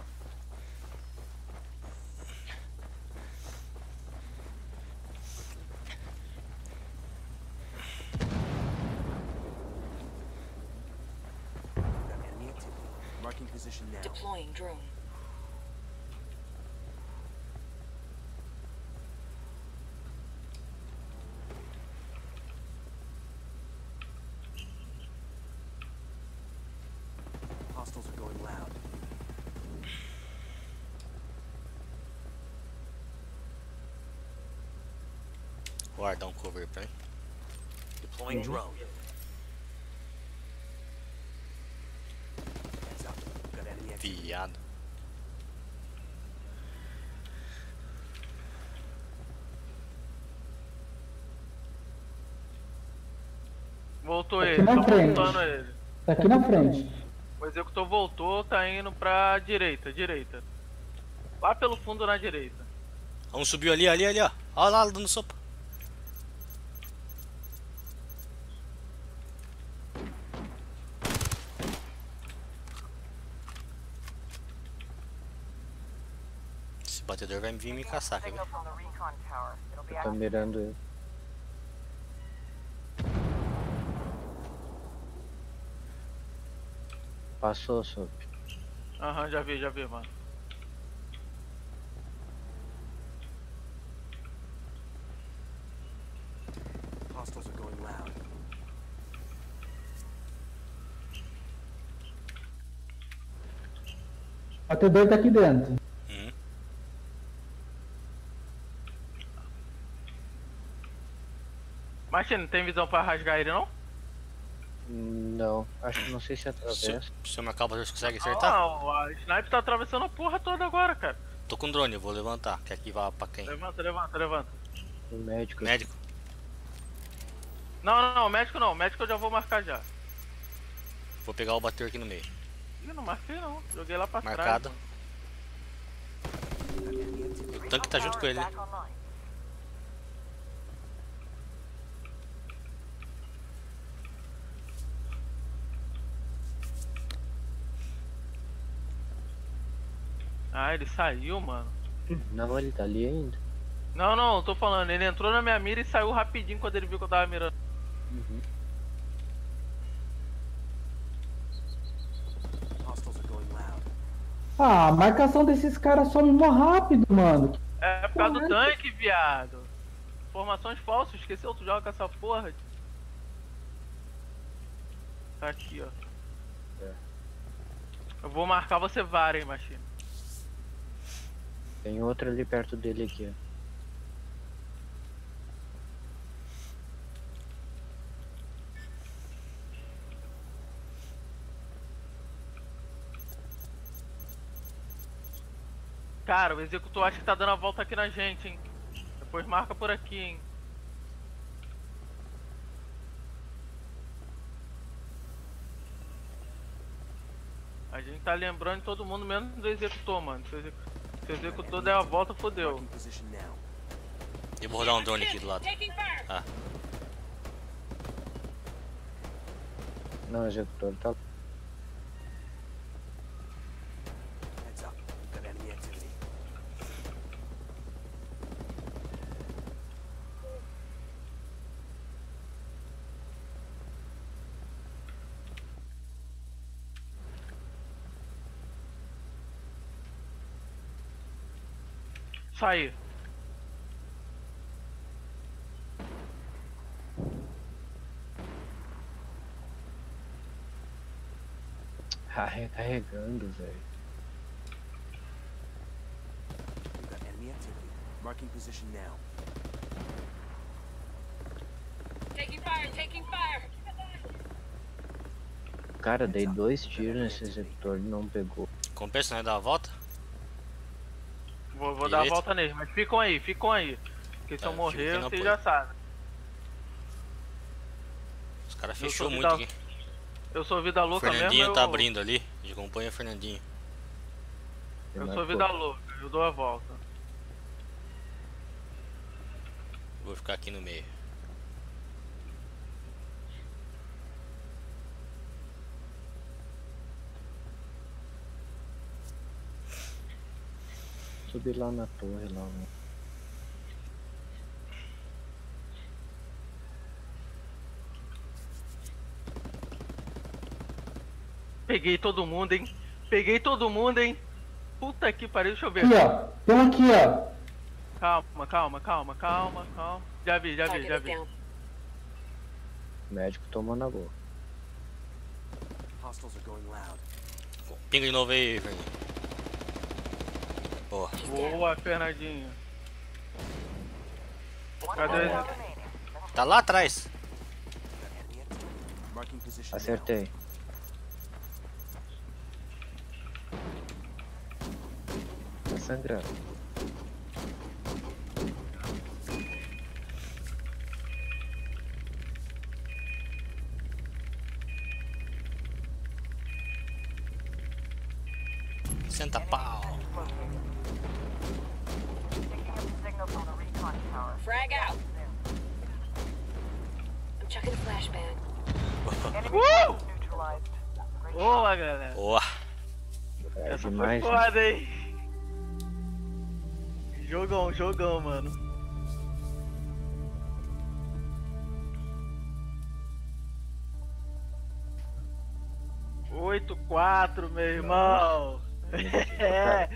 Got enemy activity. Marking position now. Deploying drone. Guardar um cover pra mim. Deploying drone. Enemy activity. Viado. Voltou Aqui ele, tô frente. voltando ele. Tá aqui na frente. O executor voltou, tá indo pra direita, direita. Lá pelo fundo na direita. Um subiu ali, ali, ali, ó. Olha lá, dando sopa. Esse batedor vai vir me caçar, quer ver? Eu tô mirando ele. Passou, Soap. Aham, já vi, já vi, mano. Hostiles are going loud. O batedor tá aqui dentro. Hum. Martino, tem visão pra rasgar ele não? Não, acho que não sei se Se, atravessa. se eu marcar o batedor, você consegue acertar? Não, a sniper tá atravessando a porra toda agora, cara. Tô com drone, eu vou levantar. Quer que vá pra quem? Levanta, levanta, levanta. O médico. Médico? Não, não, não, médico não. Médico eu já vou marcar já. Vou pegar o batedor aqui no meio. Ih, não marquei não. Joguei lá pra Marcado. trás. Enemy activity. tanque tá junto com ele. Ah, ele saiu, mano. Não, ele tá ali ainda. Não, não, eu tô falando, ele entrou na minha mira e saiu rapidinho quando ele viu que eu tava mirando. Loud. Ah, a marcação desses caras some mó rápido, mano. É por causa do tanque, viado. Informações falsas, esqueceu? Tu joga com essa porra? Tá aqui, ó. É. Eu vou marcar você vara, hein, Machine. Tem outro ali perto dele aqui. Cara, o executor acho que tá dando a volta aqui na gente, hein. Depois marca por aqui, hein. A gente tá lembrando todo mundo, menos do executor, mano. Se o execu- se o executor der a volta, fodeu. Marking position now. Eu vou rodar um drone aqui do lado. Ah, Não, o executor tá. Heads up. We've got enemy activity. Sair. Ah, recarregando, velho. We've got enemy activity. Marking position now. Taking fire. Taking fire. Cara, dei dois tiros nesse executor e não pegou. compensa, né? Dar a volta? Vou, vou dar a volta nele, mas ficam aí, ficam aí. Porque se eu eu morrer, vocês já sabem. Os caras Eu fechou sou muito vida- aqui. Eu sou vida O louca mesmo. Fernandinho eu, tá abrindo ali. A gente acompanha o Fernandinho. Eu sou marcou. vida louca, eu dou a volta. Vou ficar aqui no meio. Subi lá na torre lá. né? Peguei todo mundo, hein? Peguei todo mundo, hein? Puta que pariu, deixa eu ver. Aqui, ó. Tem aqui, ó. Calma, calma, calma, calma, calma. Já vi, já vi, já vi. médico boca. Are going loud. Pinga de novo aí, Fernandinho. Boa. Boa, Fernandinho. Cadê? remaining. Tá lá atrás. Acertei. Tá sangrando. Demais. foi né? foda, hein? Jogão, jogão, mano. Oito, quatro, meu irmão. É.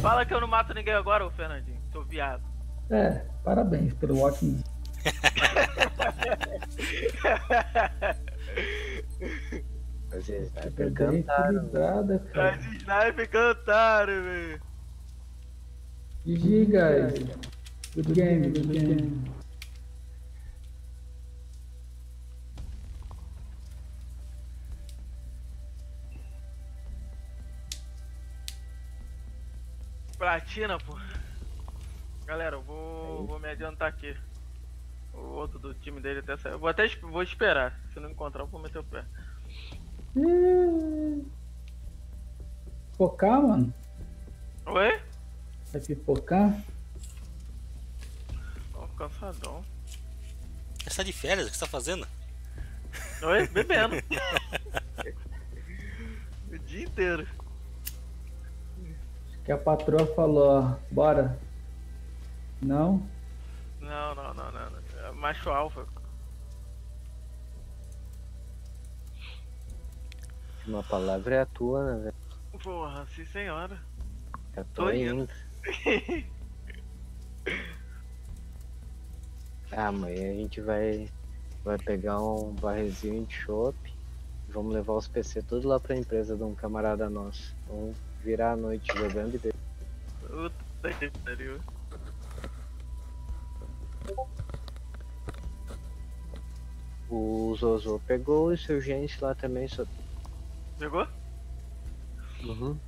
Fala que eu não mato ninguém agora, ô Fernandinho. Tô viado. É, parabéns pelo ótimo. As sniper cantaram. cara. As sniper cantaram, velho. GG, guys. Good game, good game. Platina, pô. Galera, eu vou, vou me adiantar aqui. O outro do time dele até saiu. Vou até vou esperar. Se não encontrar, eu vou meter o pé. Ih. Pipocar, mano? Oi? Vai pipocar? cansadão. Você tá de férias? O que você tá fazendo? Oi? Bebendo. o dia inteiro. Que a patroa falou, ó, bora. Não? Não, não, não, não. não. É macho alfa. Uma palavra é a tua, né, velho? Porra, sim senhora. Eu Tô tô indo. indo. Ah, amanhã a gente vai, vai pegar um barrezinho de chopp. Vamos levar os PC tudo lá pra empresa de um camarada nosso. Vamos virar a noite jogando e bebendo. Puta que pariu. O Zozo pegou o insurgente lá também, só. Pegou? Uhum.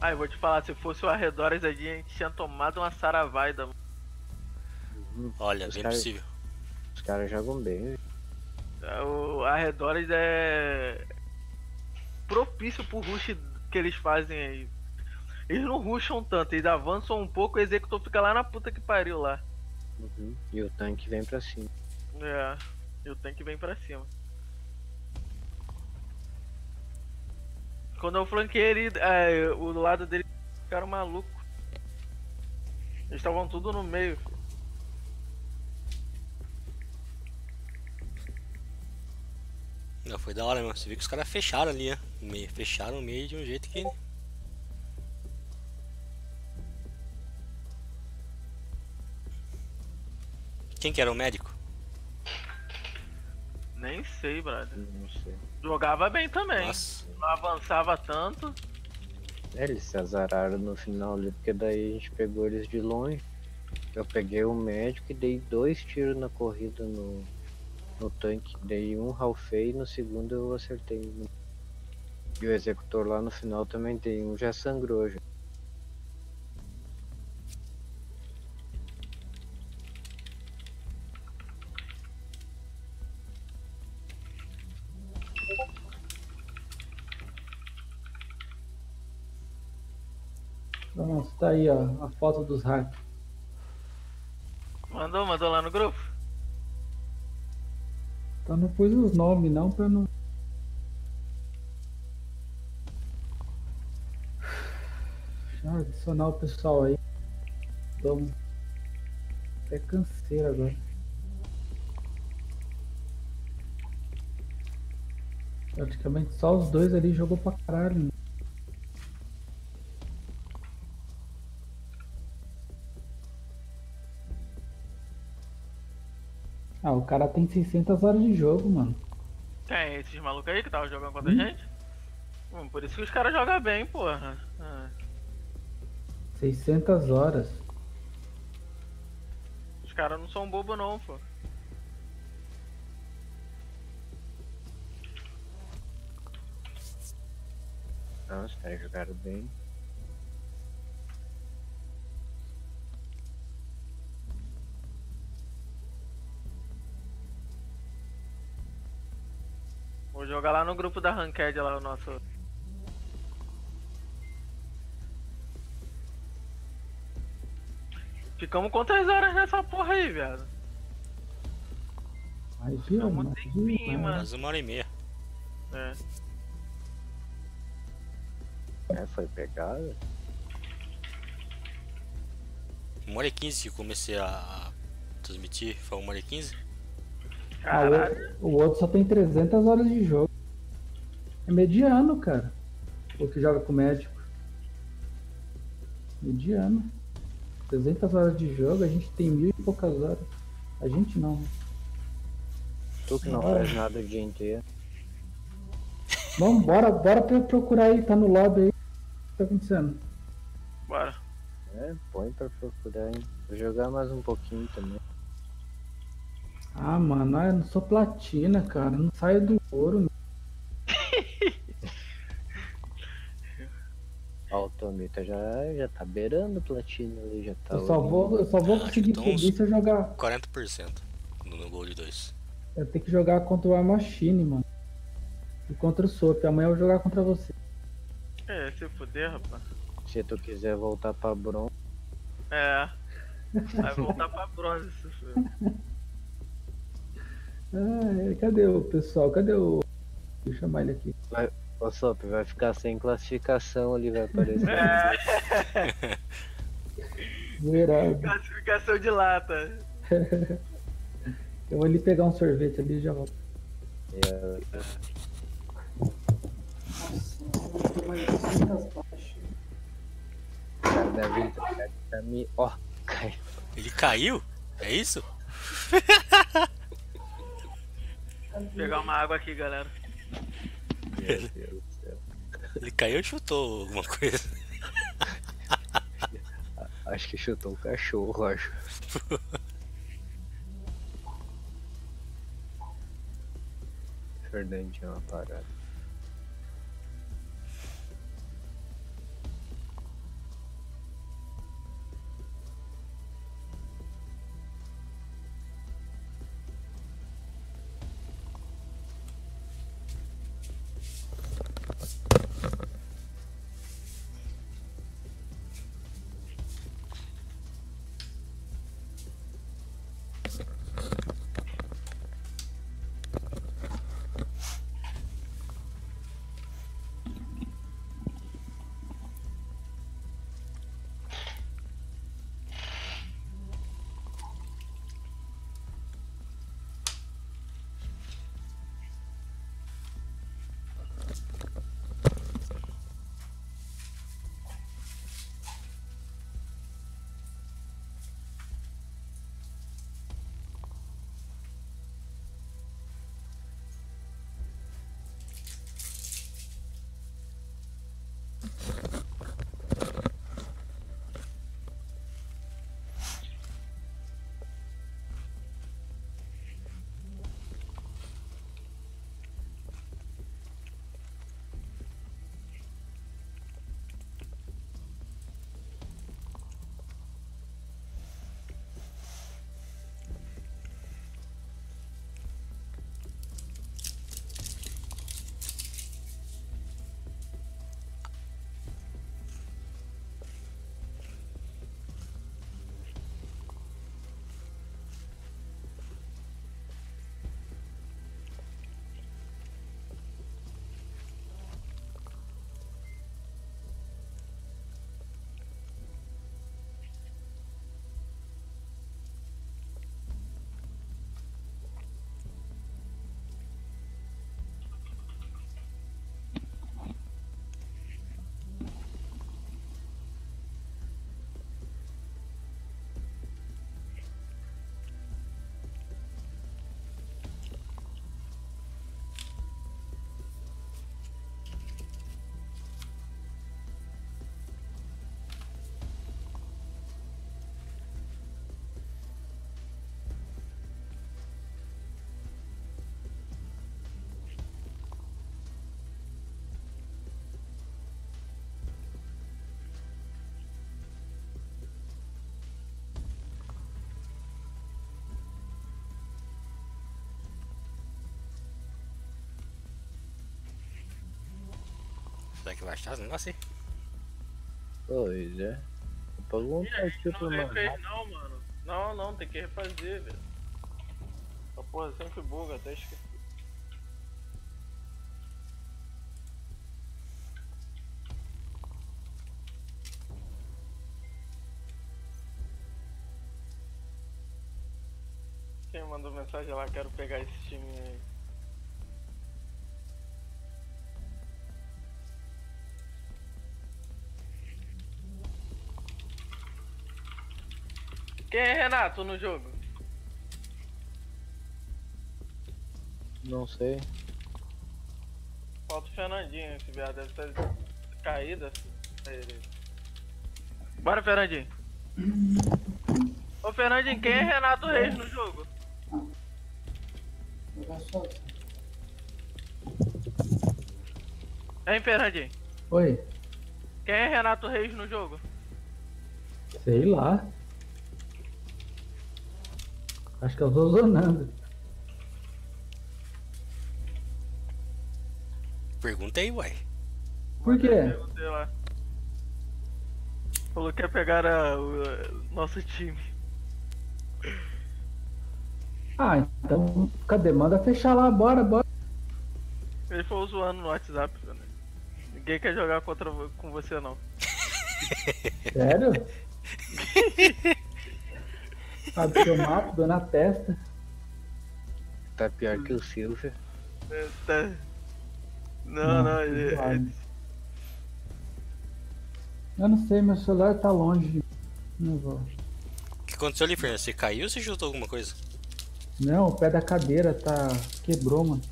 Ah, eu vou te falar, se fosse o arredores a gente tinha tomado uma saravaida. uhum. Olha, Os bem cara- possível. Os caras jogam bem. O arredores é propício pro rush que eles fazem aí. Eles não rusham tanto, eles avançam um pouco e o executor fica lá na puta que pariu lá. Uhum. E o tanque vem pra cima. É, e o tanque vem pra cima. Quando eu flanquei ele, é, o do lado dele ficaram maluco. Eles estavam tudo no meio. Não, foi da hora, mano. Você viu que os caras fecharam ali, né? Meio. Fecharam o meio de um jeito que. Quem que era o médico? Nem sei, brother. Não sei. Jogava bem também. Nossa. Não avançava tanto. É, Eles se azararam no final ali, porque daí a gente pegou eles de longe. Eu peguei o médico e dei dois tiros na corrida no, no tanque. Dei um ralfei e no segundo eu acertei. E o executor lá no final também dei um, já sangrou já. Nossa, tá aí, ó, a foto dos hacks. Mandou, mandou lá no grupo. Então não pus os nomes não pra não. Eu adicionar o pessoal aí. Tô até canseira agora. Praticamente só os dois ali jogou pra caralho. Ah, o cara tem 600 horas de jogo, mano. Tem esses malucos aí que tava jogando contra Hum. a gente. Hum, por isso que os caras jogam bem, porra. Ah, 600 horas. os caras não são bobo não, pô. Não, os caras jogaram bem. Vou jogar lá no grupo da Ranked lá o nosso. Ficamos quantas horas nessa porra aí, viado? Mais mais fim, mais- mano. Quase uma hora e meia. É. É, foi pegada. Uma hora e quinze que comecei a transmitir. Foi uma hora e quinze? Ah, o Caralho. outro- o outro só tem 300 horas de jogo. É mediano, cara. O que joga com médico. Mediano. 300 horas de jogo, a gente tem mil e poucas horas. A gente não. Tu que não faz nada o dia inteiro. Vamos, bora, bora pra eu procurar aí, tá no lobby aí. O que tá acontecendo? Bora. É, põe pra procurar, hein. Vou jogar mais um pouquinho também. Ah, mano, eu não sou platina, cara. Não saio do ouro. tá já, já tá beirando platina ali, já tá. Eu só vou, eu só vou conseguir então subir se eu jogar. 40% no, no Gold 2. Eu tenho que jogar contra o War Machine, mano. E contra o Sop. Amanhã eu vou jogar contra você. É, se fuder, rapaz. Se tu quiser voltar pra bronze, É. Vai voltar pra bronze esse filme. Ah, é, cadê o pessoal? Cadê o. Deixa eu chamar ele aqui. ô Sop, vai ficar sem classificação ali, vai aparecer. É, classificação de lata. Eu vou ali pegar um sorvete ali e já volto. É, tá. Ó, caiu. Ele caiu? É isso? Vou pegar uma água aqui, galera. Meu Deus do céu. Ele caiu ou chutou alguma coisa? Acho que chutou o cachorro, acho. Fernandinho é uma parada. Será que vai achar esse negócio aí? Pois é. Um partiu Não pro refez Manhattan. não, mano. Não, não, tem que refazer, velho. Essa porra sempre buga, até esqueci. Quem mandou mensagem lá, quero pegar esse time aí. Quem é Renato no jogo? Não sei. Falta o Fernandinho, esse viado deve ter caído. assim. Bora, Fernandinho. Ô, Fernandinho, quem é Renato Reis no jogo? Hein, Fernandinho? Oi. Quem é Renato Reis no jogo? Sei lá. Acho que eu tô zonando. Pergunta aí, uai. Por quê? Perguntei lá. Falou que ia pegar a- o a- nosso time. Ah, então cadê? Manda fechar lá, bora, bora. Ele falou zoando no WhatsApp, velho. Ninguém quer jogar contra com você não. Sério? Sabe que eu mato, dou na testa. Tá pior que o Silver. É, tá- Não, não, ele, zoado. ele- Eu não sei, meu celular tá longe. Não vou. O que aconteceu ali, Fernando? Você caiu ou você chutou alguma coisa? Não, o pé da cadeira tá. quebrou, mano.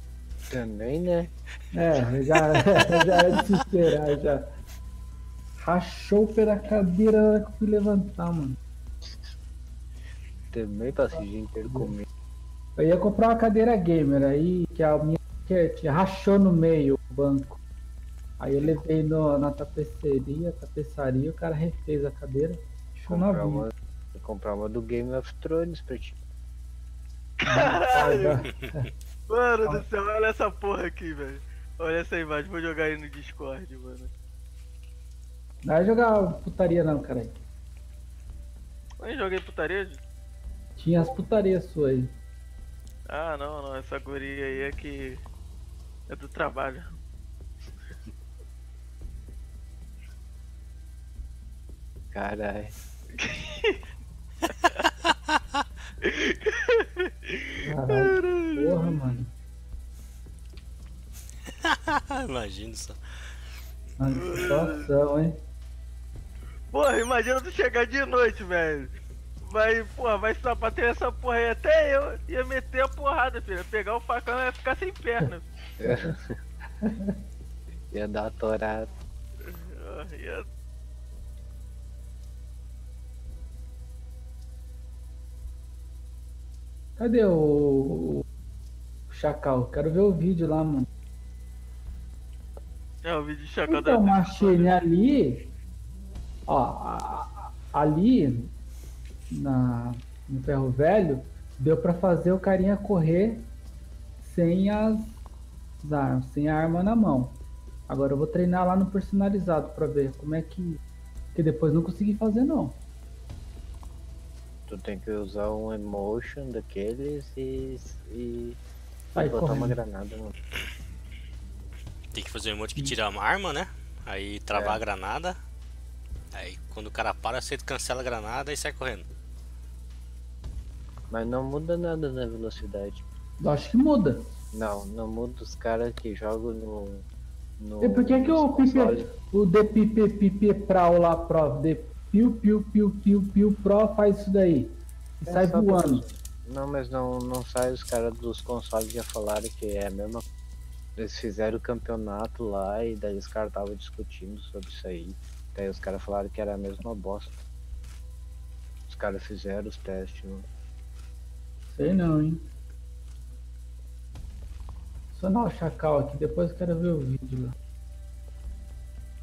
Também, né? É, já, já é de se esperar já. Rachou o pé da cadeira na hora que eu fui levantar, mano. Também passei o dia inteiro comendo. Eu ia comprar uma cadeira gamer aí, que a minha que tinha- rachou no meio o banco. Aí eu levei no, na tapeceria, tapeçaria, o cara refez a cadeira. Deixou uma, vou comprar uma do Game of Thrones pra ti. Caralho! Mano do céu, olha essa porra aqui, velho. Olha essa imagem, vou jogar aí no Discord, mano. Não vai jogar putaria não, cara. Eu joguei putaria? Tinha as putarias suas aí. Ah, não, não, essa guria aí é que. É do trabalho. Caralho. Caralho, porra, mano. Imagina só. Mano, que situação, hein? Porra, imagina tu chegar de noite, velho. Vai, porra, vai sapater essa porra aí. Até eu ia meter a porrada, filho. Pegar o facão e ia ficar sem perna. Ia dar uma torada. Ia- Cadê o, o Chacal? Quero ver o vídeo lá, mano. É o vídeo de chacal Então, da Machine, ali. Ó, ali na, no ferro velho, deu pra fazer o carinha correr sem as, as armas, sem a arma na mão. Agora eu vou treinar lá no personalizado pra ver como é que. Que depois não consegui fazer não. Tu tem que usar um emotion daqueles e. e. Sai e botar uma correndo. granada no. Tem que fazer um emote que tira a arma, né? Aí travar É. a granada. Aí quando o cara para, você cancela a granada e sai correndo. Mas não muda nada na velocidade. Eu acho que muda. Não, não muda os caras que jogam no. no E por que que o. Pipe, o DPP Pipe Pro lá Pro, de Piu Piu Piu Piu Piu Pro faz isso daí? E É sai voando. Não, mas não, não sai, os caras dos consoles já falaram que é a mesma Eles fizeram o campeonato lá e daí os caras estavam discutindo sobre isso aí. Daí os caras falaram que era a mesma bosta. Os caras fizeram os testes. Né? Sei não, hein? Só dar o chacal aqui, depois eu quero ver o vídeo lá.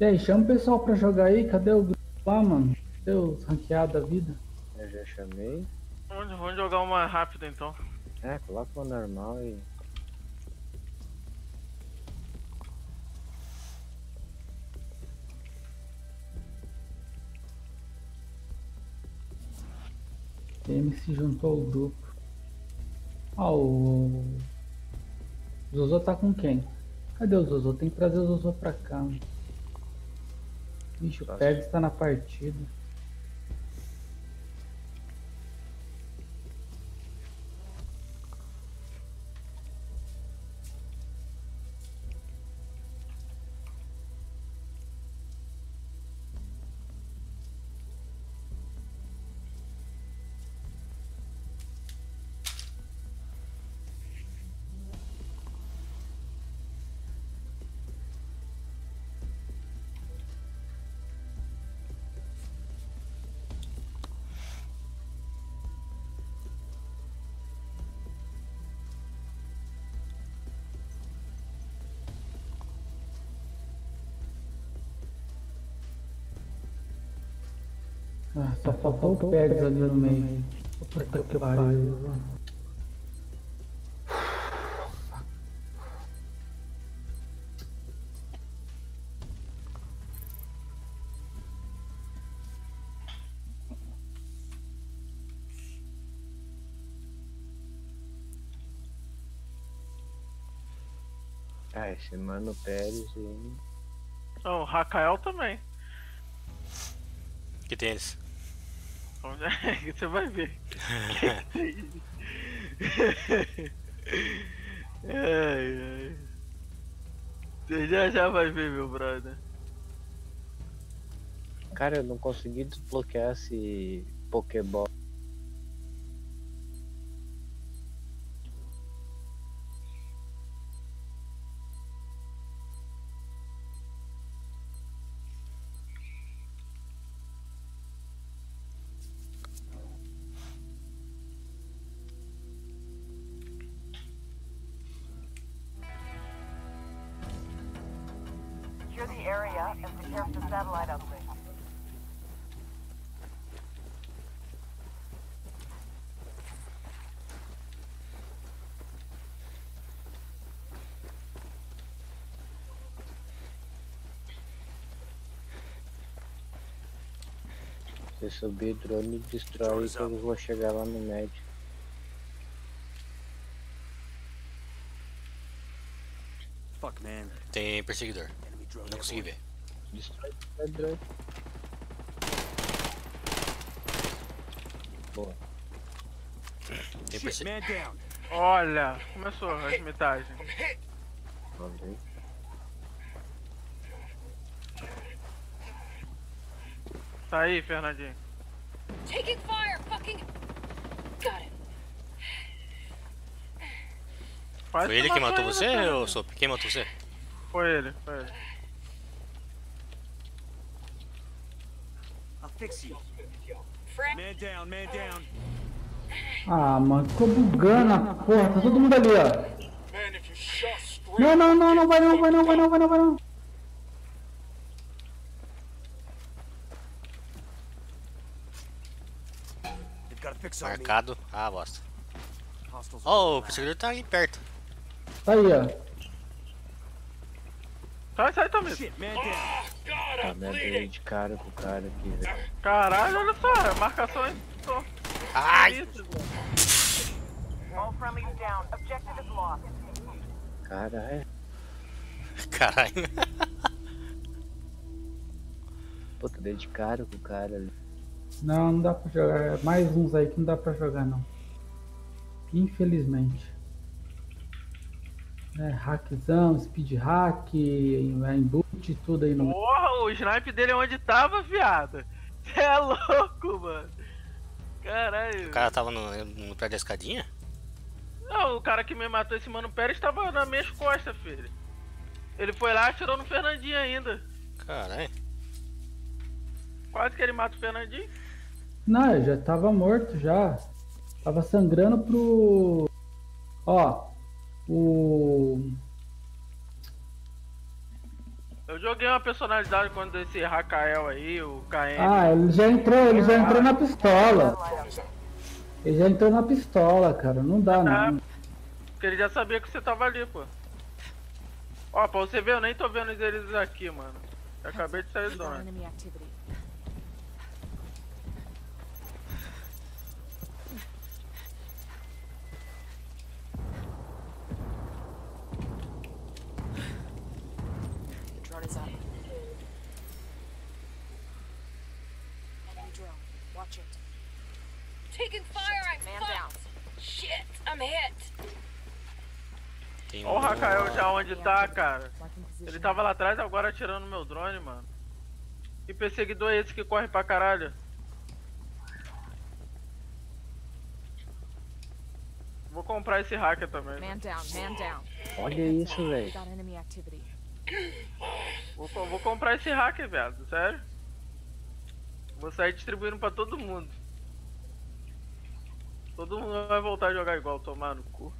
E aí, chama o pessoal pra jogar aí, cadê o grupo lá, mano? Cadê os ranqueados da vida? Eu já chamei. Vamos, jogar uma rápida então. É, coloca o normal e. PM se juntou ao grupo. Ó, o. O Zozô tá com quem? Cadê o Zozô? Tem que trazer o Zozô pra cá. Mano. Vixe, o Nossa. Pérez tá na partida. Ah, só faltou o Pérez ali no meio. Puta que pariu. Ah, esse Mano Pérez aí. Não, o Rafael também. Que tem eles? Você vai ver. ai, ai. Você já já vai ver, meu brother. Cara, eu não consegui desbloquear esse Pokéball. Se subir drone, destrói que eu vou chegar lá no médio. Fuck, man. Tem perseguidor. Enemy drone Não consegui ver. Destrói, destrói drone. Boa. Tem perseguidor. Olha, começou a esmitagem. Mandei. Tá aí, Fernandinho. Taking fire! Fucking. Got it. Foi ele que matou você Fernandinho. ou Sop? Quem matou você? Foi ele, foi ele. I'll fix you. Man down, man down. Ah, mano, ficou bugando a porra. Tá todo mundo ali, ó. Não, não, não, não vai não, vai não, vai não, vai não, vai não. They've got a fix on me. Marcado. Ah, bosta. Oh, o perseguidor tá aí perto. Tá aí, ó. Sai, sai, Tá I'm merda aí bleeding. de cara com o cara aqui, velho. Caralho, olha só, a marcação é. Ai! Objective is lost. Caralho. Caralho. Pô, tu dei de cara com o cara ali. Não, não dá pra jogar. Mais uns aí que não dá pra jogar, não. Infelizmente. É, hackzão, speed hack, inboot, tudo aí no. Porra, o snipe dele é onde tava, viado. Cê é louco, mano. Caralho. O cara tava no, no pé da escadinha? Não, o cara que me matou, esse mano Pérez, tava nas minhas costas, filho. Ele foi lá e atirou no Fernandinho ainda. Caralho. Quase que ele mata o Fernandinho. Não, eu já tava morto já. Tava sangrando pro. Ó. O. Eu joguei uma personalidade quando esse Rafael aí, o KM. Ah, ele já entrou, ele já entrou na pistola. Ele já entrou na pistola, cara. Não dá Ah, não. Porque ele já sabia que você tava ali, pô. Ó, pra você ver, eu nem tô vendo eles aqui, mano. Eu acabei de sair do drone. is up. Enemy drone. Watch it. Taking fire! I'm Man fucked. down. Shit, I'm hit. Tem Ó o. Rafael já onde tá, cara. Ele tava lá atrás, agora atirando no meu drone, mano. Que perseguidor é esse que corre pra caralho? Vou comprar esse hacker também. Man down, man down. Olha isso, velho. Vou, vou comprar esse hacker, viado. Sério. Vou sair distribuindo pra todo mundo. Todo mundo vai voltar a jogar igual, tomar no cu.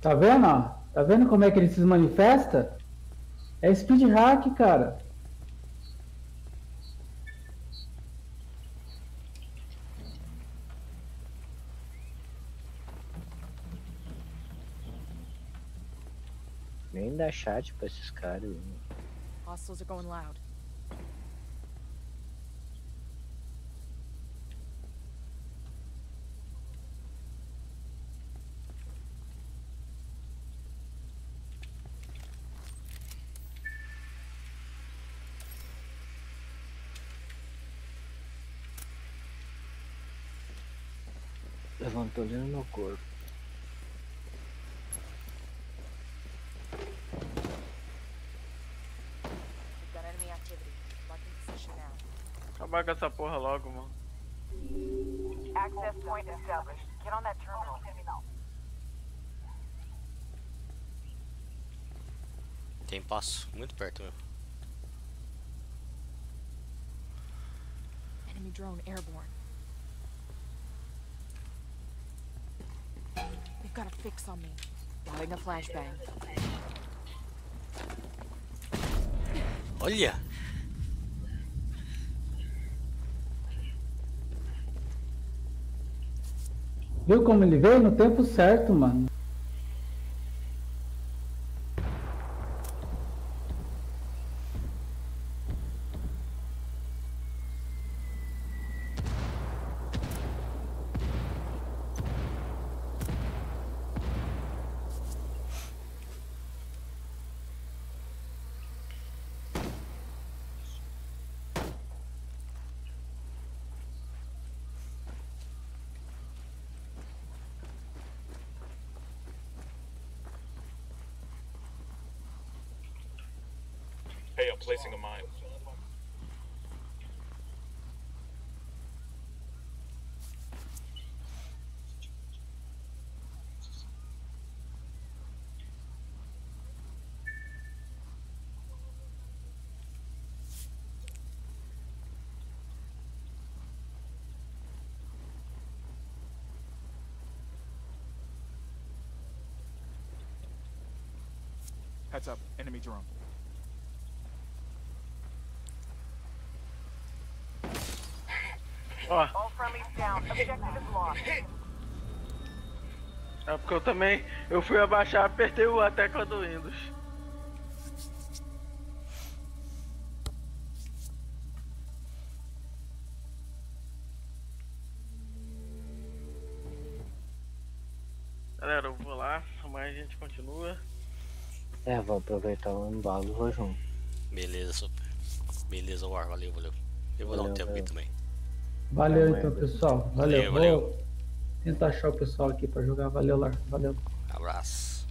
Tá vendo, ó? Tá vendo como é que ele se manifesta? É speed hack, cara. Nem dá chat pra esses caras. Hostiles are going loud. Levantou ali no meu corpo. Acabar com essa porra logo, mano. Access point established. Get on that terminal. Tem passo, muito perto meu. Enemy drone airborne. Got a fix on me. Loading a flashbang. Olha! Viu como ele veio no tempo certo, mano? Placing a mine. Heads up, enemy drone. Ó, é porque eu também. Eu fui abaixar, apertei o- a tecla do Windows. Galera, eu vou lá, amanhã a gente continua. É, vou aproveitar o embalo e vou junto. Beleza, super. Beleza, War, valeu, valeu. Eu vou dar um Valeu, tempo aqui valeu. também. Valeu Amanhã, então, pessoal. Valeu. Valeu, Vou tentar achar o pessoal aqui pra jogar. Valeu, Lar. Valeu. Abraço.